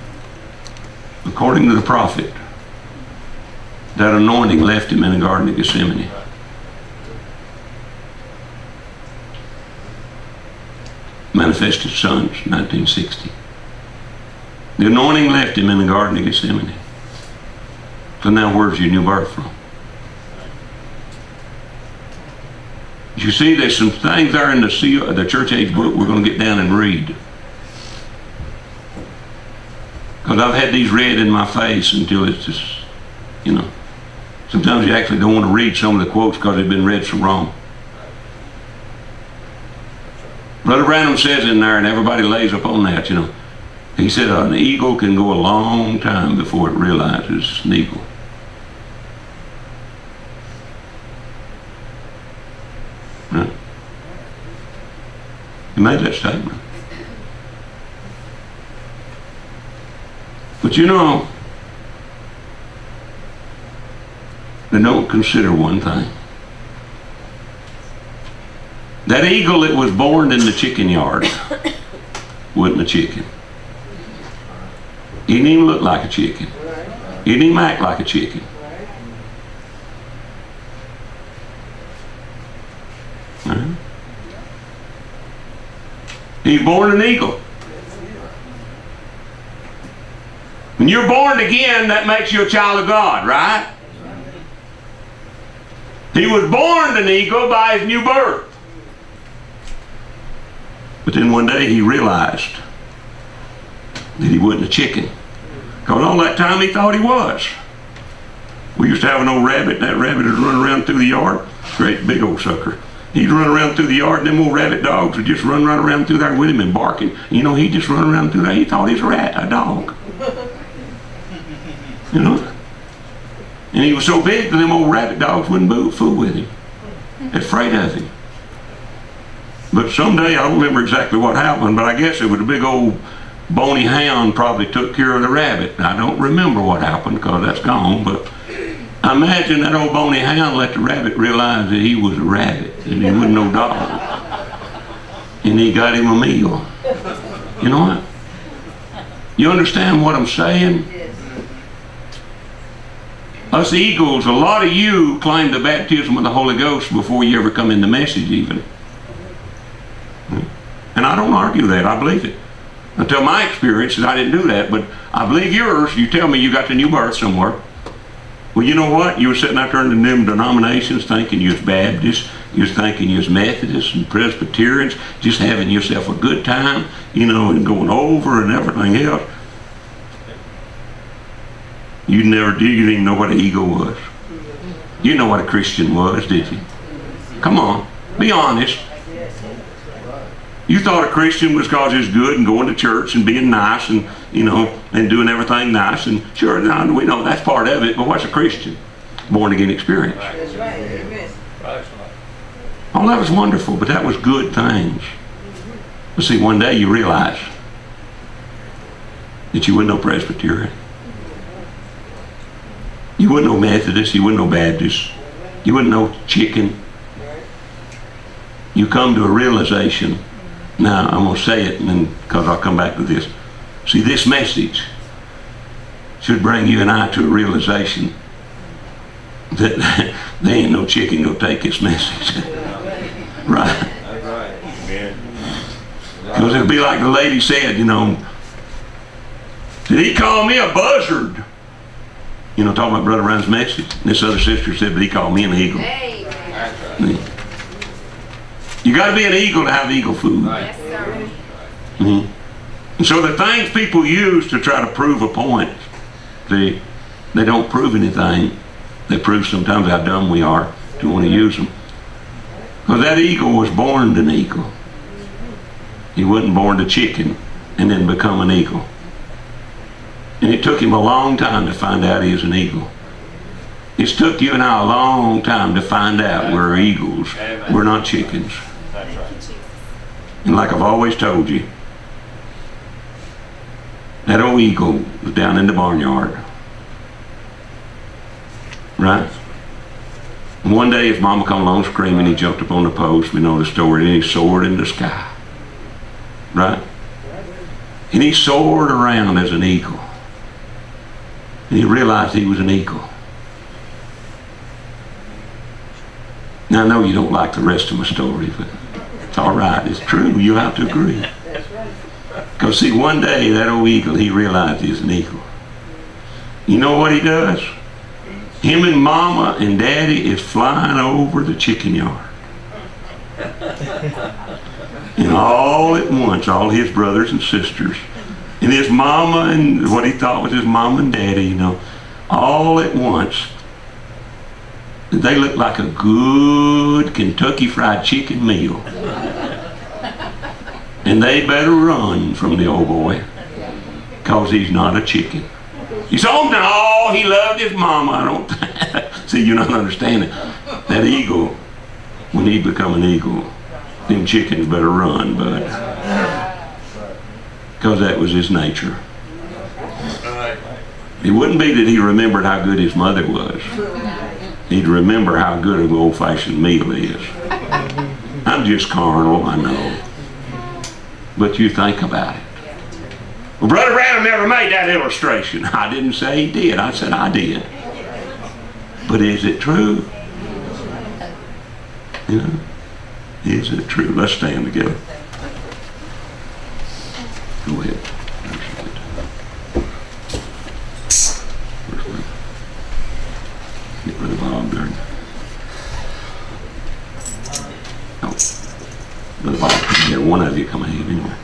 according to the prophet, that anointing left him in the Garden of Gethsemane. Manifested Sons, 1960. The anointing left him in the Garden of Gethsemane. So now where's your new birth from? You see, there's some things there in the, the church age book we're going to get down and read. Because I've had these read in my face until it's just, you know. Sometimes you actually don't want to read some of the quotes because they've been read so wrong. Brother Branham says in there, and everybody lays up on that, you know. He said an eagle can go a long time before it realizes it's an eagle. Right? He made that statement. But you know, they don't consider one thing. That eagle that was born in the chicken yard wasn't a chicken. He didn't even look like a chicken. He didn't even act like a chicken. Right? He was born an eagle. When you're born again, that makes you a child of God, right? He was born an eagle by his new birth. But then one day he realized that he wasn't a chicken. Because all that time he thought he was. We used to have an old rabbit, that rabbit would run around through the yard. Great big old sucker. He'd run around through the yard, and them old rabbit dogs would just run right around through there with him and barking. You know, he'd just run around through there. He thought he was a rat, a dog. You know? And he was so big that them old rabbit dogs wouldn't fool with him. Afraid of him. But someday, I don't remember exactly what happened, but I guess it was a big old bony hound probably took care of the rabbit. I don't remember what happened because that's gone, but I imagine that old bony hound let the rabbit realize that he was a rabbit and he wasn't no dog. And he got him a meal. You know what? You understand what I'm saying? Us eagles, a lot of you claim the baptism of the Holy Ghost before you ever come in the message even. And I don't argue that. I believe it. Until my experience, I didn't do that. But I believe yours. You tell me you got the new birth somewhere. Well, you know what? You were sitting out there in the them denominations thinking you was Baptist, you was thinking you was Methodist and Presbyterians, just having yourself a good time, you know, and going over and everything else. You never did. You didn't know what an ego was. You know what a Christian was, did you? Come on, be honest. You thought a Christian was because he's good and going to church and being nice and you know and doing everything nice and sure no, we know that's part of it. But what's a Christian? Born again experience. That's right, amen. That's. Oh, that was wonderful, but that was good things. Mm-hmm. But see, one day you realize that you weren't no Presbyterian. You weren't no Methodist. You weren't no Baptist. You weren't no chicken. You come to a realization. Now, I'm going to say it, and then because I'll come back to this. See, this message should bring you and I to a realization that there ain't no chicken going to take this message. right? That's right. Amen. Because it'll be like the lady said, you know, did he call me a buzzard? You know, talking about Brother Branham's message. And this other sister said, but he called me an eagle. Amen. That's right. You got to be an eagle to have eagle food. Right. Yes, sir. Mm-hmm. And so the things people use to try to prove a point, see, they don't prove anything. They prove sometimes how dumb we are to want to use them. Because that eagle was born an eagle. He wasn't born a chicken and then become an eagle. And it took him a long time to find out he was an eagle. It's took you and I a long time to find out we're eagles. We're not chickens. Right. And like I've always told you, that old eagle was down in the barnyard. Right? One day his mama come along screaming, he jumped up on the post, we know the story, and he soared in the sky. Right? And he soared around as an eagle. And he realized he was an eagle. Now I know you don't like the rest of my story, but it's all right. It's true. You have to agree. Because see, one day that old eagle, he realized he's an eagle. You know what he does? Him and mama and daddy is flying over the chicken yard. And all at once, all his brothers and sisters, and his mama and what he thought was his mom and daddy, you know, all at once, they look like a good Kentucky Fried Chicken meal. And they better run from the old boy, because he's not a chicken. He said, oh no, he loved his mama. I don't, see, you're not understanding. That eagle, when he become an eagle, them chickens better run, bud. Because that was his nature. It wouldn't be that he remembered how good his mother was. He'd remember how good an old-fashioned meal is. I'm just carnal, I know. But you think about it. Well, Brother Branham never made that illustration. I didn't say he did. I said I did. But is it true? You know, is it true? Let's stand together. Go ahead. Get Brother Bob there. Oh, Brother Bob, one of you come ahead anyway.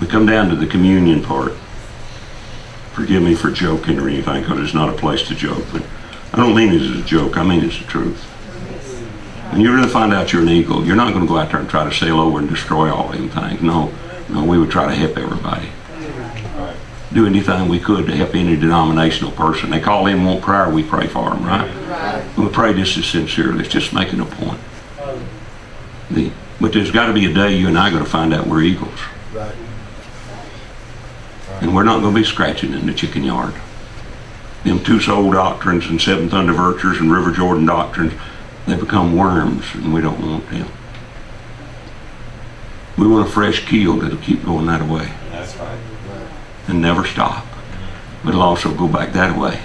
We come down to the communion part. Forgive me for joking or anything, because it's not a place to joke, but I don't mean it as a joke, I mean it's the truth. When you really find out you're an eagle, you're not going to go out there and try to sail over and destroy all them things. No, no, we would try to help everybody. Do anything we could to help any denominational person. They call in, want prayer, we pray for them, right? We pray this is sincerely. It's just making a point. The, but there's got to be a day you and I got to find out we're eagles. Right. And we're not going to be scratching in the chicken yard. Them two soul doctrines and Seventh Thunder Virtues and River Jordan doctrines, they become worms, and we don't want them. We want a fresh keel that'll keep going that way That's right. And never stop. But it'll also go back that way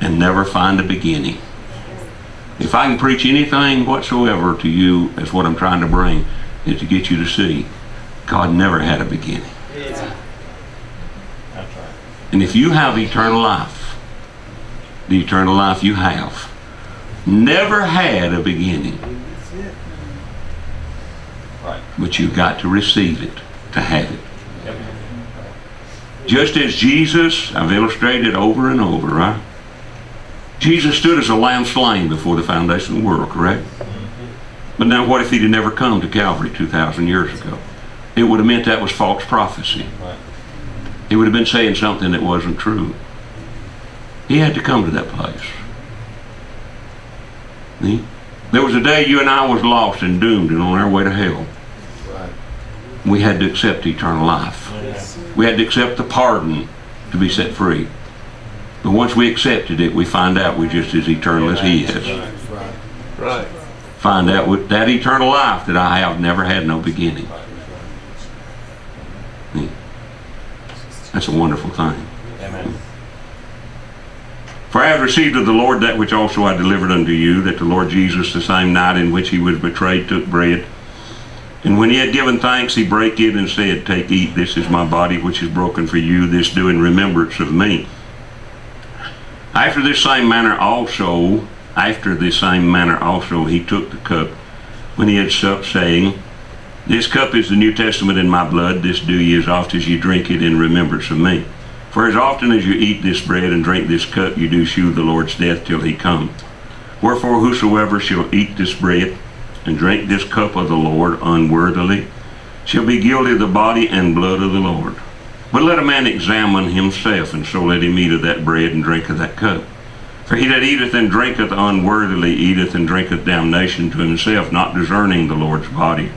and never find a beginning. If I can preach anything whatsoever to you as what I'm trying to bring, is to get you to see God never had a beginning. That's right. And if you have eternal life, the eternal life you have never had a beginning, That's it. Right. but you've got to receive it to have it. Just as Jesus, I've illustrated over and over, right? Jesus stood as a lamb slain before the foundation of the world, correct? But now what if he'd never come to Calvary 2,000 years ago? It would have meant that was false prophecy. He would have been saying something that wasn't true. He had to come to that place. There was a day you and I was lost and doomed and on our way to hell. We had to accept eternal life. We had to accept the pardon to be set free. But once we accepted it, we find out we're just as eternal as He is. Right. Find out with that eternal life that I have never had no beginning. That's a wonderful thing. For I have received of the Lord that which also I delivered unto you, that the Lord Jesus, the same night in which he was betrayed, took bread. And when he had given thanks, he brake it and said, Take, eat, this is my body which is broken for you, this do in remembrance of me. After this same manner also, after this same manner also, he took the cup when he had supped, saying, This cup is the New Testament in my blood, this do ye as oft as ye drink it in remembrance of me. For as often as you eat this bread and drink this cup, you do shew the Lord's death till he come. Wherefore whosoever shall eat this bread and drink this cup of the Lord unworthily shall be guilty of the body and blood of the Lord. But let a man examine himself, and so let him eat of that bread and drink of that cup. For he that eateth and drinketh unworthily eateth and drinketh damnation to himself, not discerning the Lord's body.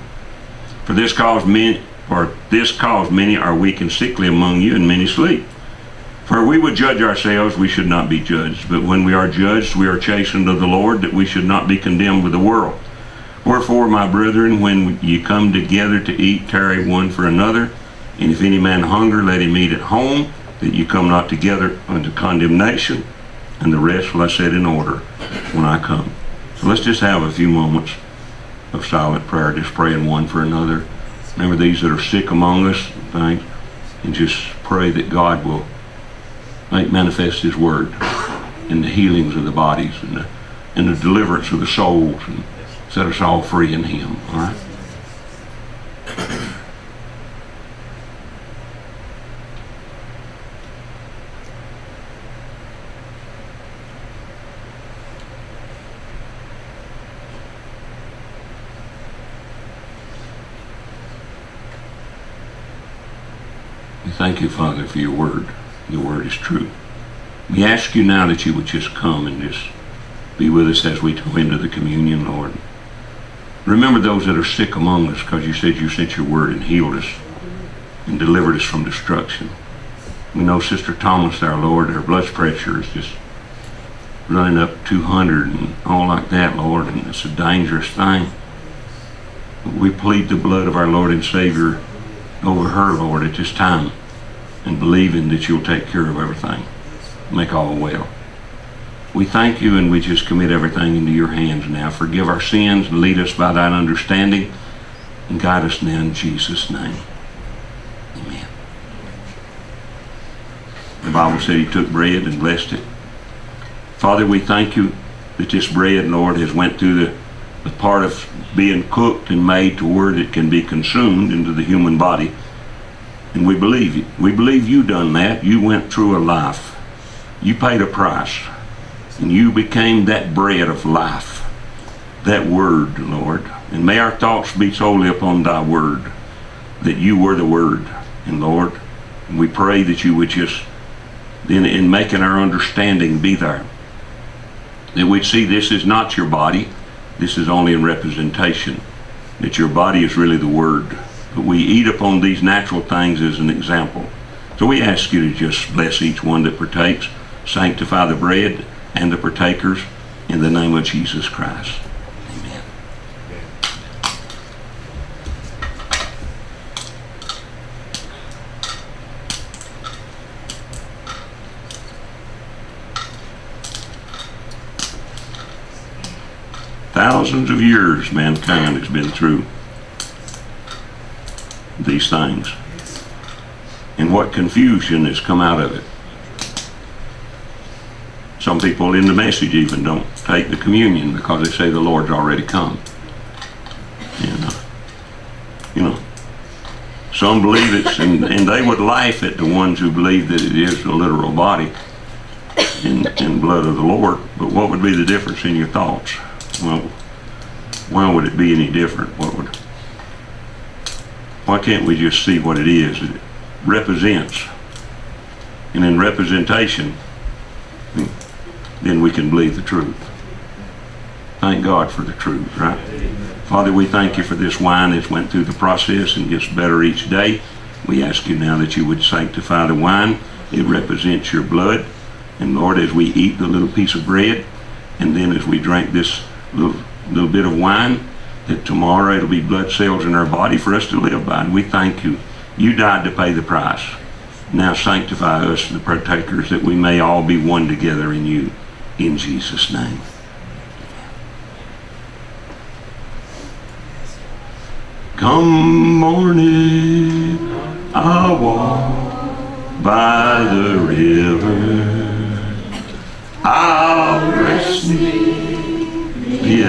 For this cause many, for this cause many are weak and sickly among you, and many sleep. For we would judge ourselves, we should not be judged. But when we are judged, we are chastened of the Lord, that we should not be condemned with the world. Wherefore, my brethren, when ye come together to eat, tarry one for another. And if any man hunger, let him eat at home, that ye come not together unto condemnation. And the rest will I set in order when I come. So let's just have a few moments of silent prayer, just praying one for another. Remember these that are sick among us, things, and just pray that God will make manifest His word in the healings of the bodies and the, and the deliverance of the souls and set us all free in Him. All right? We thank you, Father, for your word. Your word is true. We ask you now that you would just come and just be with us as we go into the communion, Lord. Remember those that are sick among us because you said you sent your word and healed us and delivered us from destruction. We know Sister Thomas, our Lord, her blood pressure is just running up 200 and all like that, Lord, and it's a dangerous thing. We plead the blood of our Lord and Savior over her, Lord, at this time and believing that you'll take care of everything. Make all well. We thank you and we just commit everything into your hands now. Forgive our sins and lead us by thine understanding and guide us now in Jesus' name. Amen. The Bible said he took bread and blessed it. Father, we thank you that this bread, Lord, has went through the, the part of being cooked and made to where it can be consumed into the human body. And we believe you. We believe you done that. You went through a life. You paid a price. And you became that bread of life. That word, Lord. And may our thoughts be solely upon thy word. That you were the word. And Lord, we pray that you would just, in, in making our understanding be there, that we'd see this is not your body, this is only in representation, that your body is really the Word. But we eat upon these natural things as an example. So we ask you to just bless each one that partakes, sanctify the bread and the partakers in the name of Jesus Christ. Amen. Thousands of years mankind has been through these things. And what confusion has come out of it. Some people in the message even don't take the communion because they say the Lord's already come. You know, you know. Some believe it's, and, and they would laugh at the ones who believe that it is the literal body and, and blood of the Lord. But what would be the difference in your thoughts? Well, why would it be any different? What would? Why can't we just see what it is? It represents, and in representation, then we can believe the truth. Thank God for the truth, right? Father, we thank you for this wine that's went through the process and gets better each day. We ask you now that you would sanctify the wine. It represents your blood. And Lord, as we eat the little piece of bread, and then as we drink this little, little bit of wine, that tomorrow it'll be blood cells in our body for us to live by. And we thank you. You died to pay the price. Now sanctify us, the partakers, that we may all be one together in you. In Jesus' name. Come morning, I'll walk by the river. I'll rest neath the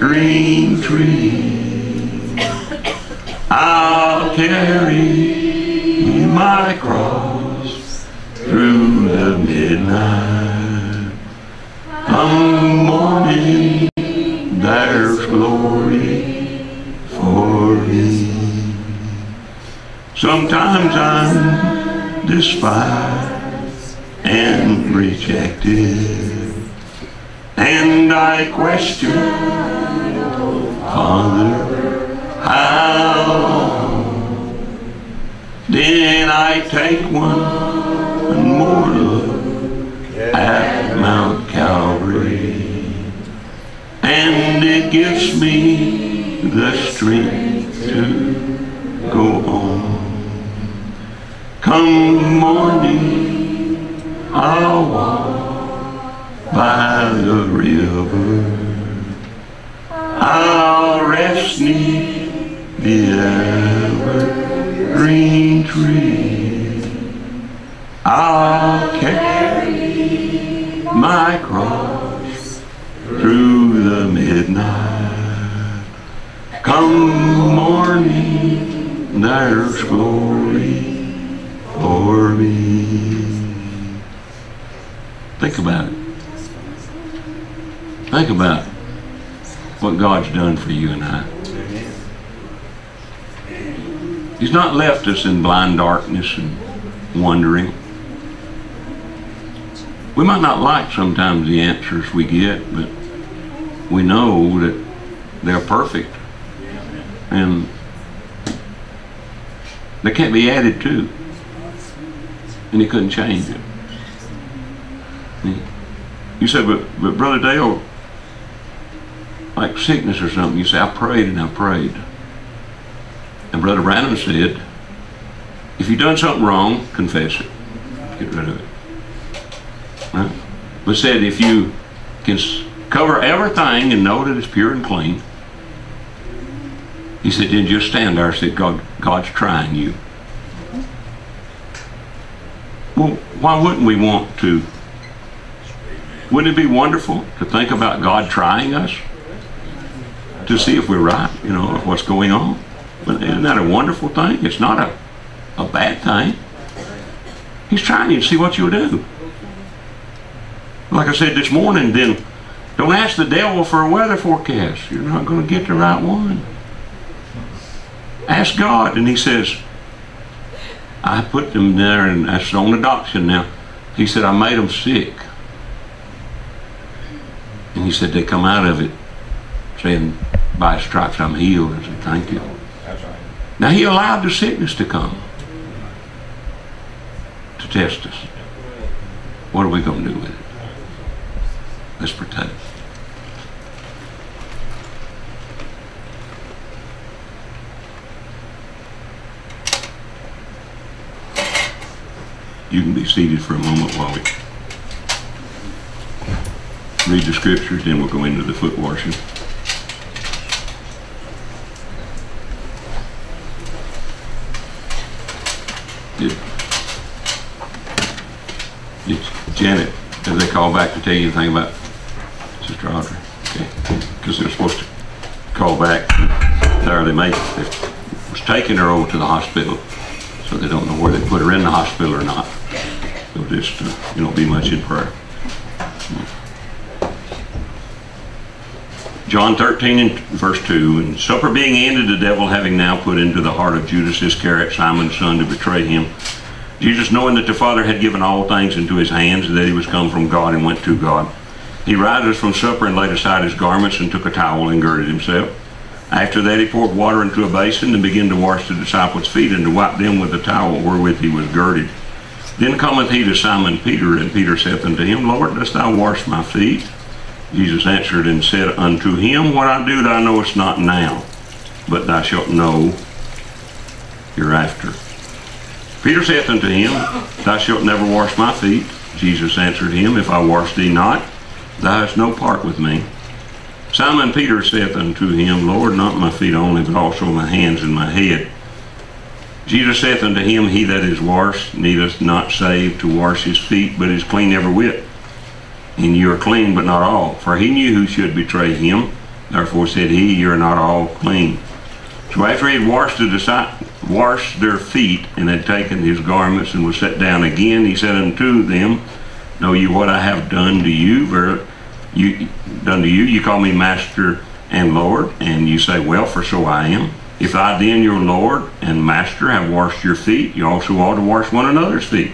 evergreen tree. I'll carry my cross through the midnight. Come morning, there's glory for me. Sometimes I'm despised and rejected, and I question, Father, how long? Then I take one more look at Mount Calvary, and it gives me the strength to go on. Come morning, I'll walk by the river. I'll rest near the evergreen tree. I'll carry my cross through midnight. Come morning, there's glory for me. Think about it. Think about what God's done for you and I. He's not left us in blind darkness and wondering. We might not like sometimes the answers we get, but we know that they're perfect. And they can't be added to. And he couldn't change it. You said, but, but Brother Dale, like sickness or something, you say, I prayed and I prayed. And Brother Branham said, if you've done something wrong, confess it. Get rid of it. Right? But said, if you can cover everything and know that it's pure and clean, he said, then just stand there and said, God, God's trying you. Well, why wouldn't we want to? Wouldn't it be wonderful to think about God trying us? To see if we're right, you know, what's going on? But isn't that a wonderful thing? It's not a, a bad thing. He's trying you to see what you'll do. Like I said this morning, then don't ask the devil for a weather forecast. You're not going to get the right one. Ask God, and He says, I put them there and that's on adoption now. He said, I made them sick. And he said, they come out of it saying, by stripes I'm healed. I said, thank you. Right. Now he allowed the sickness to come to test us. What are we going to do with it? Let's protect. You can be seated for a moment while we read the scriptures, then we'll go into the foot washing. Did, did Janet, did they call back to tell you anything about Sister Audrey? Okay, because they're supposed to call back. There, they they was taking her over to the hospital, so they don't know where they put her in the hospital or not. So just, uh, you know, be much in prayer. John 13 and verse 2, And supper being ended, the devil having now put into the heart of Judas Iscariot, Simon's son, to betray him. Jesus, knowing that the Father had given all things into his hands, and that he was come from God and went to God, he rises from supper and laid aside his garments and took a towel and girded himself. After that he poured water into a basin and began to wash the disciples' feet and to wipe them with the towel wherewith he was girded. Then cometh he to Simon Peter, and Peter saith unto him, Lord, dost thou wash my feet? Jesus answered and said unto him, What I do thou knowest not now, but thou shalt know hereafter. Peter saith unto him, Thou shalt never wash my feet. Jesus answered him, If I wash thee not, thou hast no part with me. Simon Peter saith unto him, Lord, not my feet only, but also my hands and my head. Jesus saith unto him, He that is washed needeth not save to wash his feet, but is clean every whit. And you are clean, but not all. For he knew who should betray him. Therefore said he, You are not all clean. So after he had washed, the washed their feet, and had taken his garments, and was set down again, he said unto them, Know you what I have done to you? You done to you? You call me Master and Lord, and you say, Well, for so I am. If I then, your Lord and Master, have washed your feet, you also ought to wash one another's feet.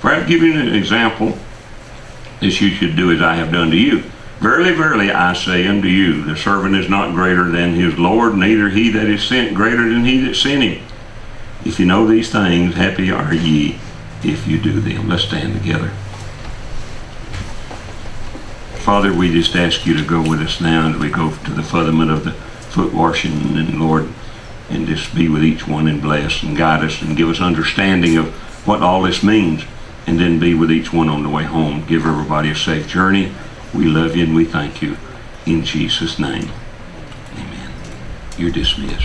For I have given you an example this you should do as I have done to you. Verily, verily, I say unto you, the servant is not greater than his Lord, neither he that is sent greater than he that sent him. If you know these things, happy are ye if you do them. Let's stand together. Father, we just ask you to go with us now as we go to the furtherment of the foot washing, and Lord, and just be with each one and bless and guide us and give us understanding of what all this means and then be with each one on the way home. Give everybody a safe journey. We love you and we thank you. In Jesus' name, amen. You're dismissed.